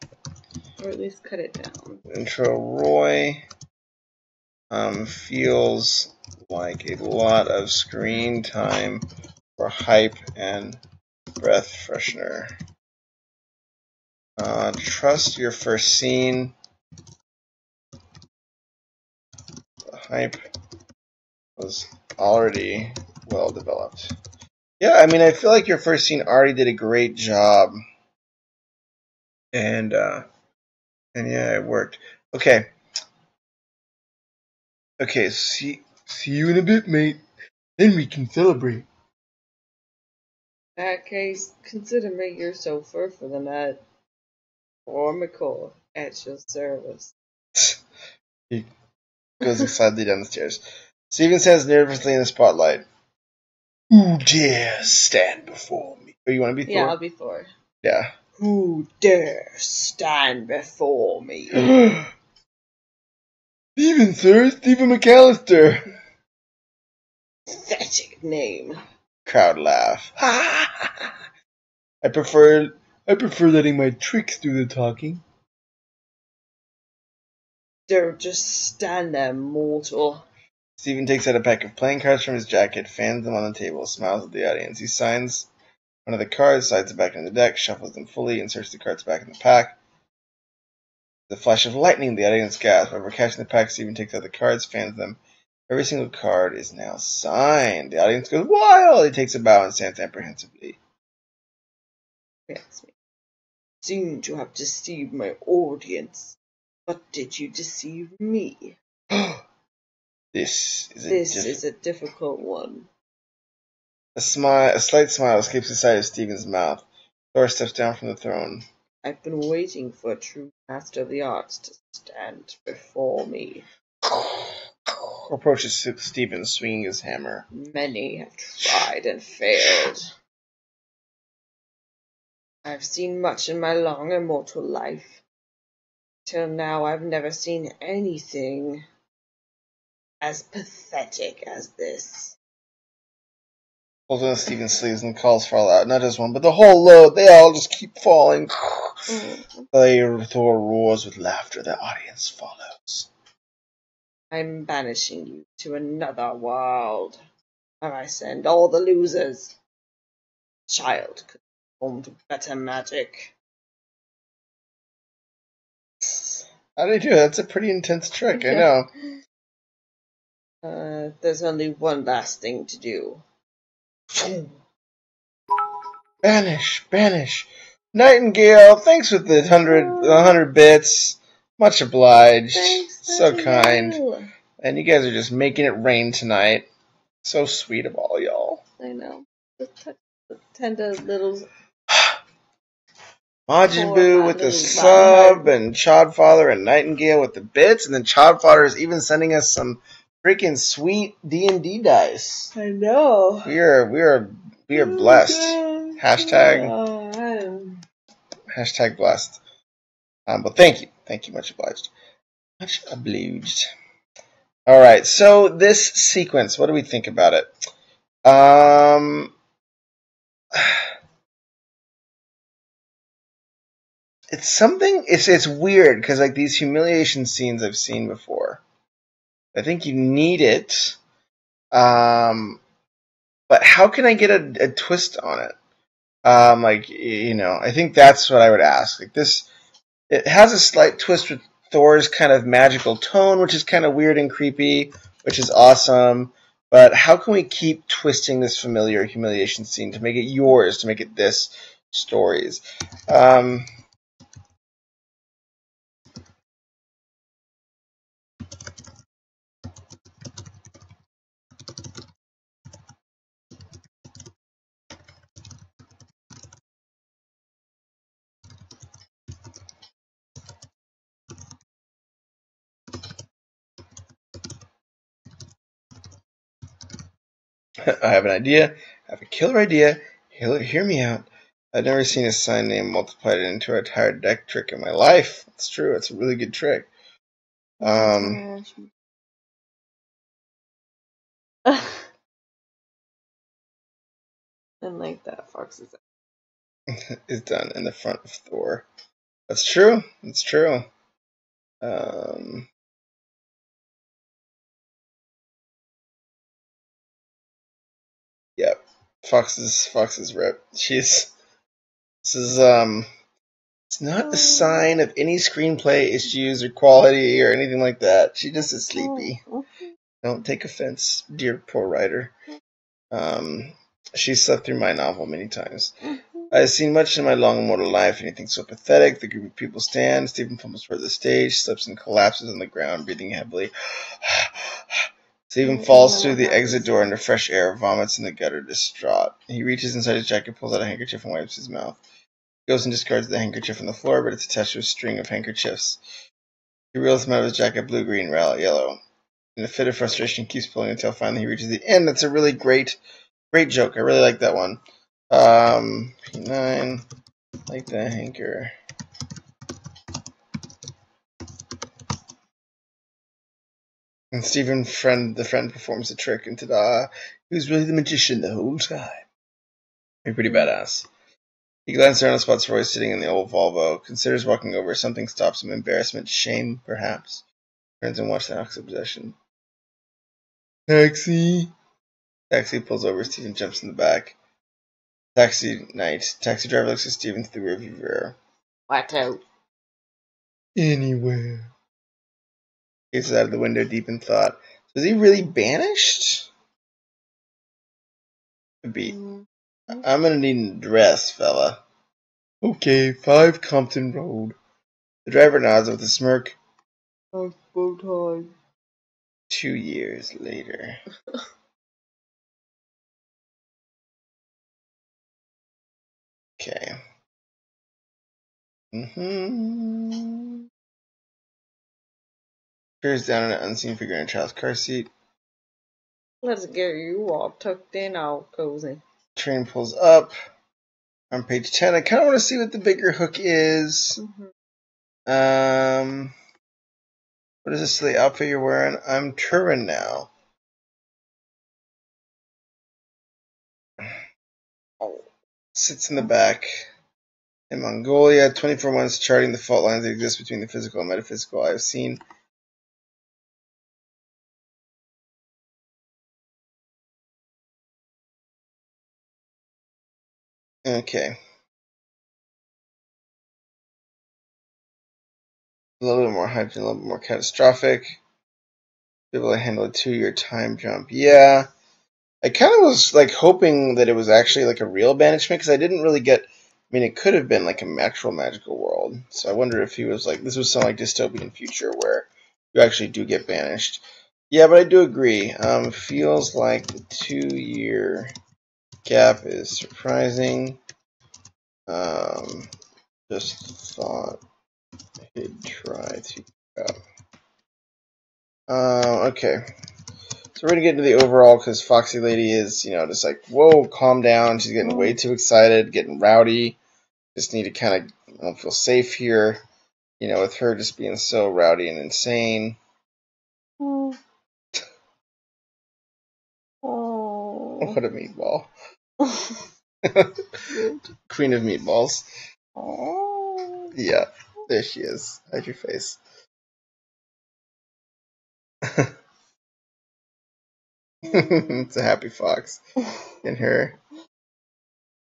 Or at least cut it down. intro Roy um, feels like a lot of screen time for hype and breath freshener. Uh, trust your first scene. The hype was already well developed. Yeah, I mean, I feel like your first scene already did a great job. And, uh, and yeah, it worked. Okay. Okay, see see you in a bit, mate. Then we can celebrate. In that case, consider me your chauffeur for the night. Or McCall at your service. he goes excitedly down the stairs. Steven stands nervously in the spotlight. Who dare stand before me? Oh, you want to be Yeah, I'll be Thor. Yeah. Who dare stand before me? Stephen, sir, Stephen McAllister. Pathetic name. Crowd laugh. I prefer I prefer letting my tricks do the talking. Dare just stand there, mortal. Stephen takes out a pack of playing cards from his jacket, fans them on the table, smiles at the audience. He signs one of the cards, slides it back into the deck, shuffles them fully, inserts the cards back in the pack. The flash of lightning, the audience gasps. Over catching the pack, Steven takes out the cards, fans them. Every single card is now signed. The audience goes wild. He takes a bow and stands apprehensively. Yes. Seem to have deceived my audience. But did you deceive me? this is a This diff- is a difficult one. A smile. A slight smile escapes the side of Stephen's mouth. Thor steps down from the throne. I've been waiting for a true master of the arts to stand before me. Approaches Stephen, swinging his hammer. Many have tried and failed. I've seen much in my long immortal life. Till now, I've never seen anything as pathetic as this. Pulls on Steven's sleeves and calls for all out. Not just one, but the whole load. They all just keep falling. Mm. Thor roars with laughter. The audience follows. I'm banishing you to another world, where I send all the losers. Child could perform to better magic. How do you do? That's a pretty intense trick. I know. Uh, there's only one last thing to do. Banish, banish. Nightingale, thanks with the hundred, the hundred bits. Much obliged. Thanks, so kind. Nightingale. And you guys are just making it rain tonight. So sweet of all y'all. I know. The, t- the tender little. Majin Buu with the sub, and Chodfather and Nightingale with the bits, and then Chodfather is even sending us some freaking sweet D and D dice. I know. We are we are we are blessed. Hashtag Oh, hashtag blessed. Um, but thank you, thank you, much obliged. Much obliged. All right, so this sequence, what do we think about it? Um, it's something. It's it's weird because like these humiliation scenes I've seen before. I think you need it. Um, but how can I get a, a twist on it? Um, like you know, I think that's what I would ask. Like this, it has a slight twist with Thor's kind of magical tone, which is kind of weird and creepy, which is awesome. But how can we keep twisting this familiar humiliation scene to make it yours, to make it this stories? Um, I have an idea. I have a killer idea. Hear, hear me out. I've never seen a sign name multiplied into a tired deck trick in my life. It's true. It's a really good trick. Um, and like that, Fox is is done in the front of Thor. That's true. That's true. Um, Fox's Fox's rip. She's this is um. It's not a sign of any screenplay issues or quality or anything like that. She just is sleepy. Don't take offense, dear poor writer. Um, she slept through my novel many times. I have seen much in my long immortal life, anything so pathetic. The group of people stand. Stephen fumbles toward the stage, slips and collapses on the ground, breathing heavily. Stephen falls through the exit door into fresh air, vomits in the gutter, distraught. He reaches inside his jacket, pulls out a handkerchief, and wipes his mouth. He goes and discards the handkerchief on the floor, but it's attached to a string of handkerchiefs. He reels them out of his jacket, blue, green, red, yellow. In a fit of frustration, he keeps pulling until finally he reaches the end. That's a really great, great joke. I really like that one. Um, P9, like the hanker. And Stephen, friend, the friend, performs the trick, and ta-da! He was really the magician the whole time. You're pretty badass. He glances around and spots Roy sitting in the old Volvo, considers walking over. Something stops him. Embarrassment, shame, perhaps. Turns and watches the opposite possession. Taxi! Taxi pulls over. Stephen jumps in the back. Taxi night. Taxi driver looks at Stephen through the rearview mirror. Whacked out. Anywhere. Gazes out of the window, deep in thought. So is he really banished? Could be. I'm gonna need an address, fella. Okay, 5 Compton Road. The driver nods with a smirk. Oh, bow tie. Two years later. Okay. Mm-hmm. Peers down at an unseen figure in a child's car seat. Let's get you all tucked in, all cozy. Train pulls up. On page 10, I kind of want to see what the bigger hook is. Um, what is this silly outfit you're wearing? I'm Turin now. Oh, sits in the back. In Mongolia, 24 months charting the fault lines that exist between the physical and metaphysical. I have seen Okay. A little bit more hydrogen, a little bit more catastrophic. Able to handle a two year time jump. Yeah. I kind of was like hoping that it was actually like a real banishment because I didn't really get. I mean, it could have been like a actual magical world. So I wonder if he was like this was some like dystopian future where you actually do get banished. Yeah, but I do agree. Um, feels like the two year gap is surprising. Um, just thought he'd try to. Uh, okay. So we're gonna get into the overall because Foxy Lady is, you know, just like, whoa, calm down. She's getting way too excited, getting rowdy. Just need to kind of I don't feel safe here, you know, with her just being so rowdy and insane. Oh. Oh. What a meatball. Queen of meatballs. oh. Yeah, there she is. Hide your face. it's a happy fox in her.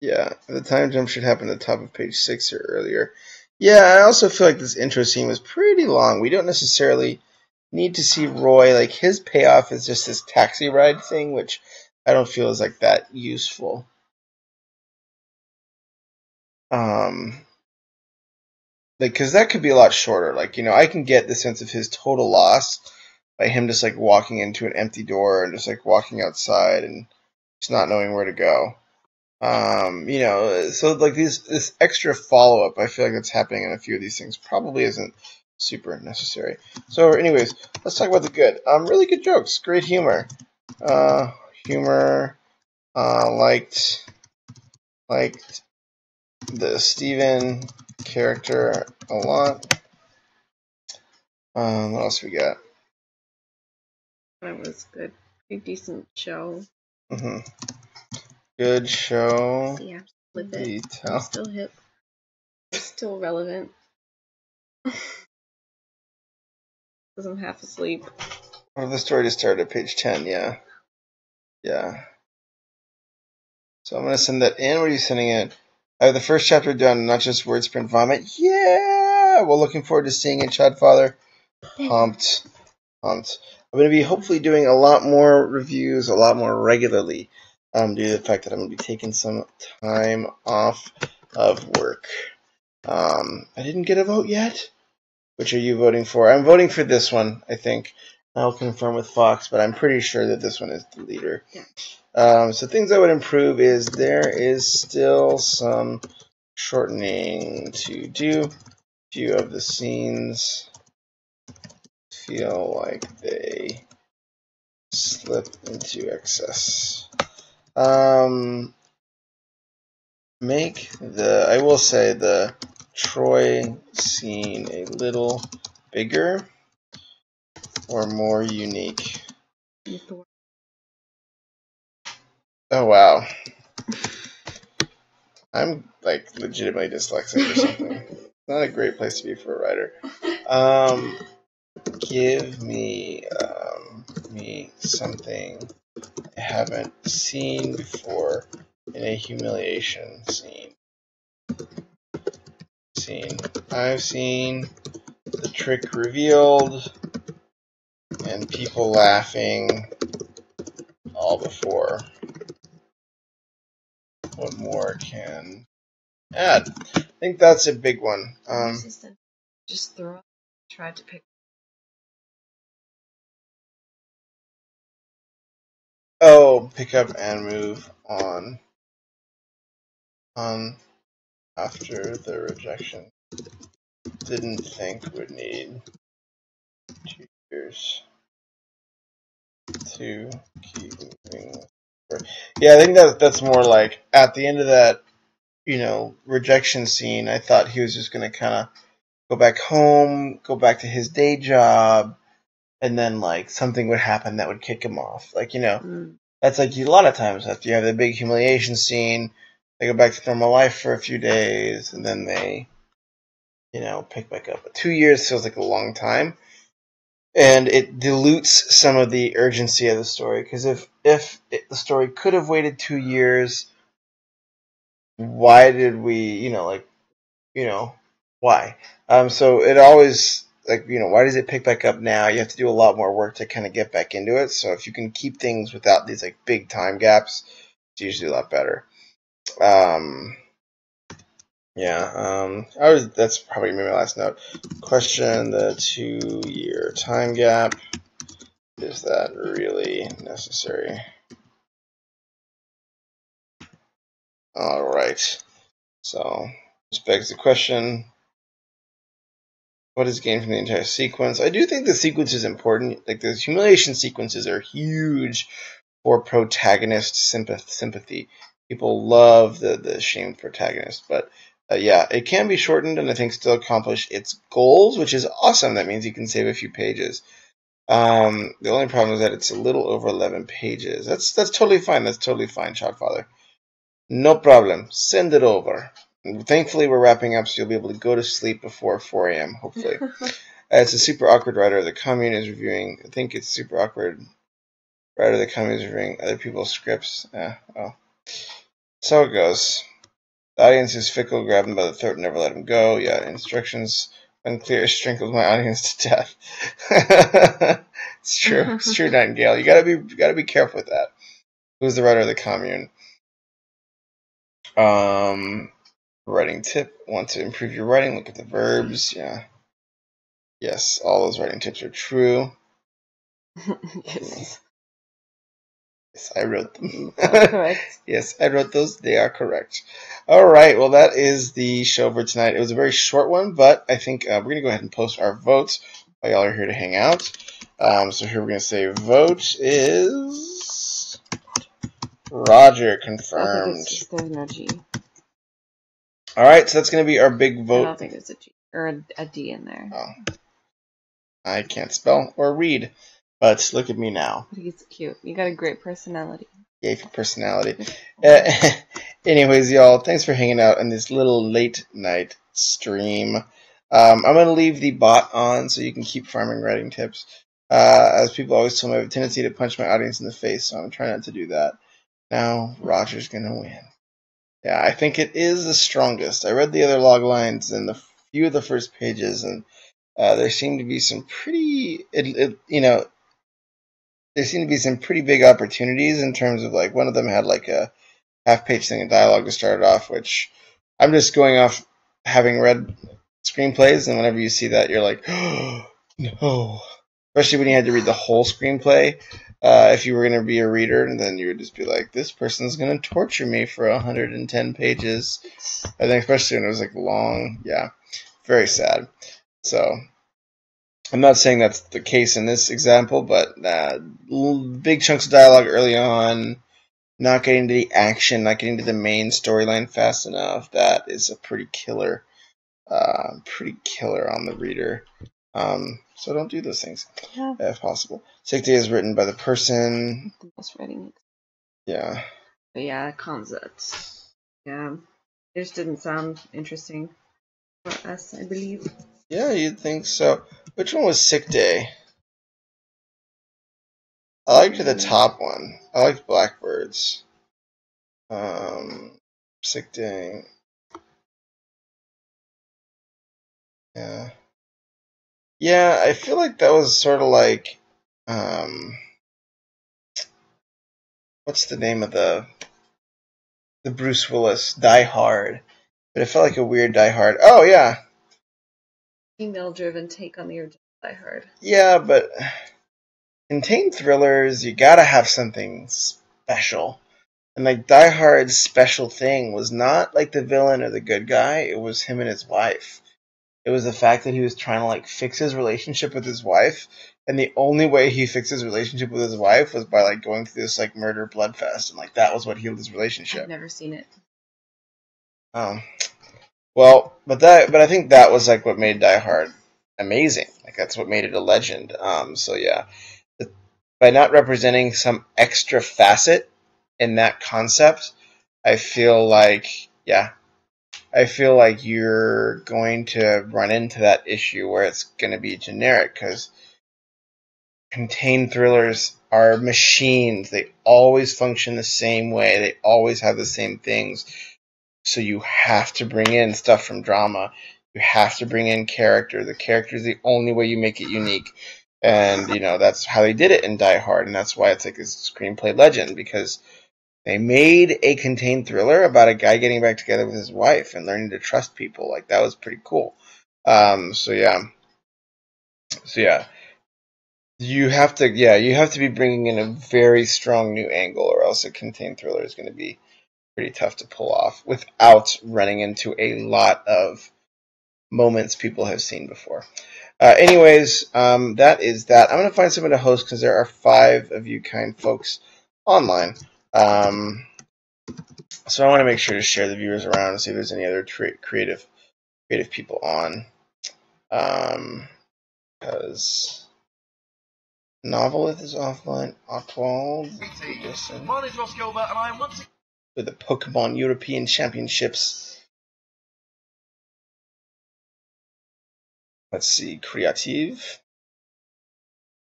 Yeah, the time jump should happen at the top of page six or earlier. Yeah, I also feel like this intro scene was pretty long. We don't necessarily need to see Roy. Like his payoff is just this taxi ride thing, which I don't feel is like that useful. Um, like because that could be a lot shorter. Like you know, I can get the sense of his total loss by him just like walking into an empty door and just like walking outside and just not knowing where to go. Um, you know, so like these this extra follow up, I feel like that's happening in a few of these things probably isn't super necessary. So, anyways, let's talk about the good. Um, really good jokes, great humor, uh, humor. Uh, liked liked the Steven character a lot. Um, what else we got? That was good. Pretty decent show. hmm Good show. Yeah, with it. Detail. Still hip. Still relevant. Because I'm half asleep. The story just started at page 10, yeah. Yeah. So I'm going to send that in. What are you sending it? I have the first chapter done, not just word sprint vomit. Yeah! Well, looking forward to seeing it, Chodfather. Pumped. Pumped. I'm going to be hopefully doing a lot more reviews, a lot more regularly, um, due to the fact that I'm going to be taking some time off of work. Um, I didn't get a vote yet. Which are you voting for? I'm voting for this one, I think. I'll confirm with Fox, but I'm pretty sure that this one is the leader. Yeah. Um, so things I would improve is there is still some shortening to do. A Few of the scenes feel like they slip into excess. Um, make the I will say the Troy scene a little bigger or more unique. Oh wow. I'm like legitimately dyslexic or something. Not a great place to be for a writer. Um, give me um, me something I haven't seen before in a humiliation scene. Scene. I've seen the trick revealed and people laughing all before. What more can add? I think that's a big one. Um, Just throw. Tried to pick. oh, pick up and move on. On after the rejection. Didn't think would need years to keep moving. forward. Yeah, I think that that's more like at the end of that, you know, rejection scene. I thought he was just gonna kind of go back home, go back to his day job, and then like something would happen that would kick him off. Like you know, Mm. that's like a lot of times after you have the big humiliation scene, they go back to normal life for a few days, and then they, you know, pick back up. But two years feels like a long time, and it dilutes some of the urgency of the story. Because if if it, the story could have waited two years, why did we, you know, like, you know, why? Um, so it always like you know why does it pick back up now? You have to do a lot more work to kind of get back into it. So if you can keep things without these like big time gaps, it's usually a lot better. Um, yeah, um, I was that's probably my last note. Question: The two-year time gap is that really necessary? All right. So this begs the question: what is gained from the entire sequence? I do think the sequence is important. Like the humiliation sequences are huge for protagonist sympath- sympathy. People love the the shamed protagonist, but uh, yeah, it can be shortened and I think still accomplish its goals, which is awesome. That means you can save a few pages. Um, the only problem is that it's a little over 11 pages. That's that's totally fine. That's totally fine, Shockfather. No problem. Send it over. And thankfully, we're wrapping up, so you'll be able to go to sleep before 4 a.m. Hopefully, uh, it's a super awkward writer. The commune is reviewing. I think it's super awkward. Writer the commune is reviewing other people's scripts. Yeah, well, so it goes. The audience is fickle. Grab him by the throat and never let him go. Yeah, instructions unclear. Strangles my audience to death. it's true. It's true, Nightingale. You gotta be you gotta be careful with that. Who's the writer of the commune? Um, writing tip. Want to improve your writing? Look at the verbs. Yeah. Yes, all those writing tips are true. yes. Yes, I wrote them. Correct. yes, I wrote those. They are correct. All right. Well, that is the show for tonight. It was a very short one, but I think uh, we're going to go ahead and post our votes while y'all are here to hang out. Um, so here we're going to say vote is Roger confirmed. it's there's no G. All right. So that's going to be our big vote. I don't think there's a G or a, a D in there. Oh. I can't spell or read, but look at me now. He's cute. You got a great personality. Yay for personality. Uh, anyways, y'all, thanks for hanging out on this little late night stream. Um, I'm going to leave the bot on so you can keep farming writing tips. Uh, as people always tell me, I have a tendency to punch my audience in the face, so I'm trying not to do that. Now, Roger's going to win. Yeah, I think it is the strongest. I read the other log lines and the few of the first pages, and uh, there seemed to be some pretty, it, it, you know, there seemed to be some pretty big opportunities in terms of like one of them had like a half page thing of dialogue to start it off, which I'm just going off having read screenplays, and whenever you see that, you're like, oh, no. Especially when you had to read the whole screenplay. Uh, if you were going to be a reader, and then you would just be like, this person's going to torture me for 110 pages. I think, especially when it was like long. Yeah, very sad. So, I'm not saying that's the case in this example, but uh, big chunks of dialogue early on, not getting to the action, not getting to the main storyline fast enough. That is a pretty killer, uh, pretty killer on the reader. Um, so don't do those things Yeah. if possible. Sick Day is written by the person. Writing. Yeah, But yeah, concept. Yeah. It just didn't sound interesting for us, I believe. Yeah, you'd think so. Which one was Sick Day? I liked the top one. I liked Blackbirds. Um, Sick Day. Yeah. Yeah, I feel like that was sort of like, um, what's the name of the the Bruce Willis Die Hard? But it felt like a weird Die Hard. Oh yeah, Female driven take on the original Die Hard. yeah, but in contained thrillers, you gotta have something special. And like Die Hard's special thing was not like the villain or the good guy; it was him and his wife. It was the fact that he was trying to like fix his relationship with his wife, and the only way he fixed his relationship with his wife was by like going through this like murder bloodfest, and like that was what healed his relationship. I've never seen it. Um, well, but that, but I think that was like what made Die Hard amazing. Like that's what made it a legend. Um, so yeah, by not representing some extra facet in that concept, I feel like yeah, I feel like you're going to run into that issue where it's going to be generic because contained thrillers are machines. They always function the same way. They always have the same things. So you have to bring in stuff from drama. You have to bring in character. The character is the only way you make it unique. And, you know, that's how they did it in Die Hard. And that's why it's like a screenplay legend because they made a contained thriller about a guy getting back together with his wife and learning to trust people. Like, that was pretty cool. Um, so, yeah. So, yeah. You have to, yeah, you have to be bringing in a very strong new angle, or else a contained thriller is going to be pretty tough to pull off without running into a lot of moments people have seen before. Uh, anyways, um, that is that. I'm going to find someone to host because there are five of you kind folks online. Um, so I want to make sure to share the viewers around and see if there's any other creative creative people on. Um, because Novelith is offline. Oswald Peterson My name's Ross Gilbert, and I am once with the Pokemon European Championships. Let's see, Creative.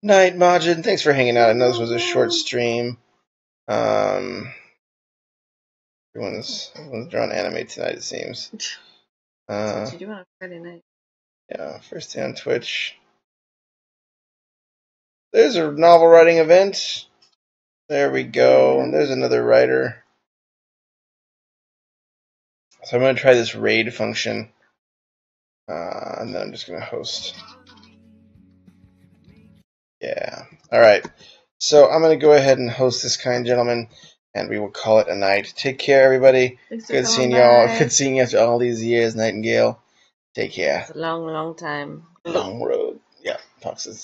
Night Margin, thanks for hanging out. I know this was a short stream. Um, everyone's everyone's drawn anime tonight, it seems. Uh, what you do on Friday night? yeah, first day on Twitch. There's a novel writing event. There we go. And there's another writer. So I'm going to try this raid function. Uh, and then I'm just going to host. Yeah. All right. So I'm going to go ahead and host this kind gentleman, and we will call it a night. Take care, everybody. Thanks Good seeing y'all. Good seeing you after all these years, Nightingale. Take care. It's a long, long time. Long road. Yeah. Talks to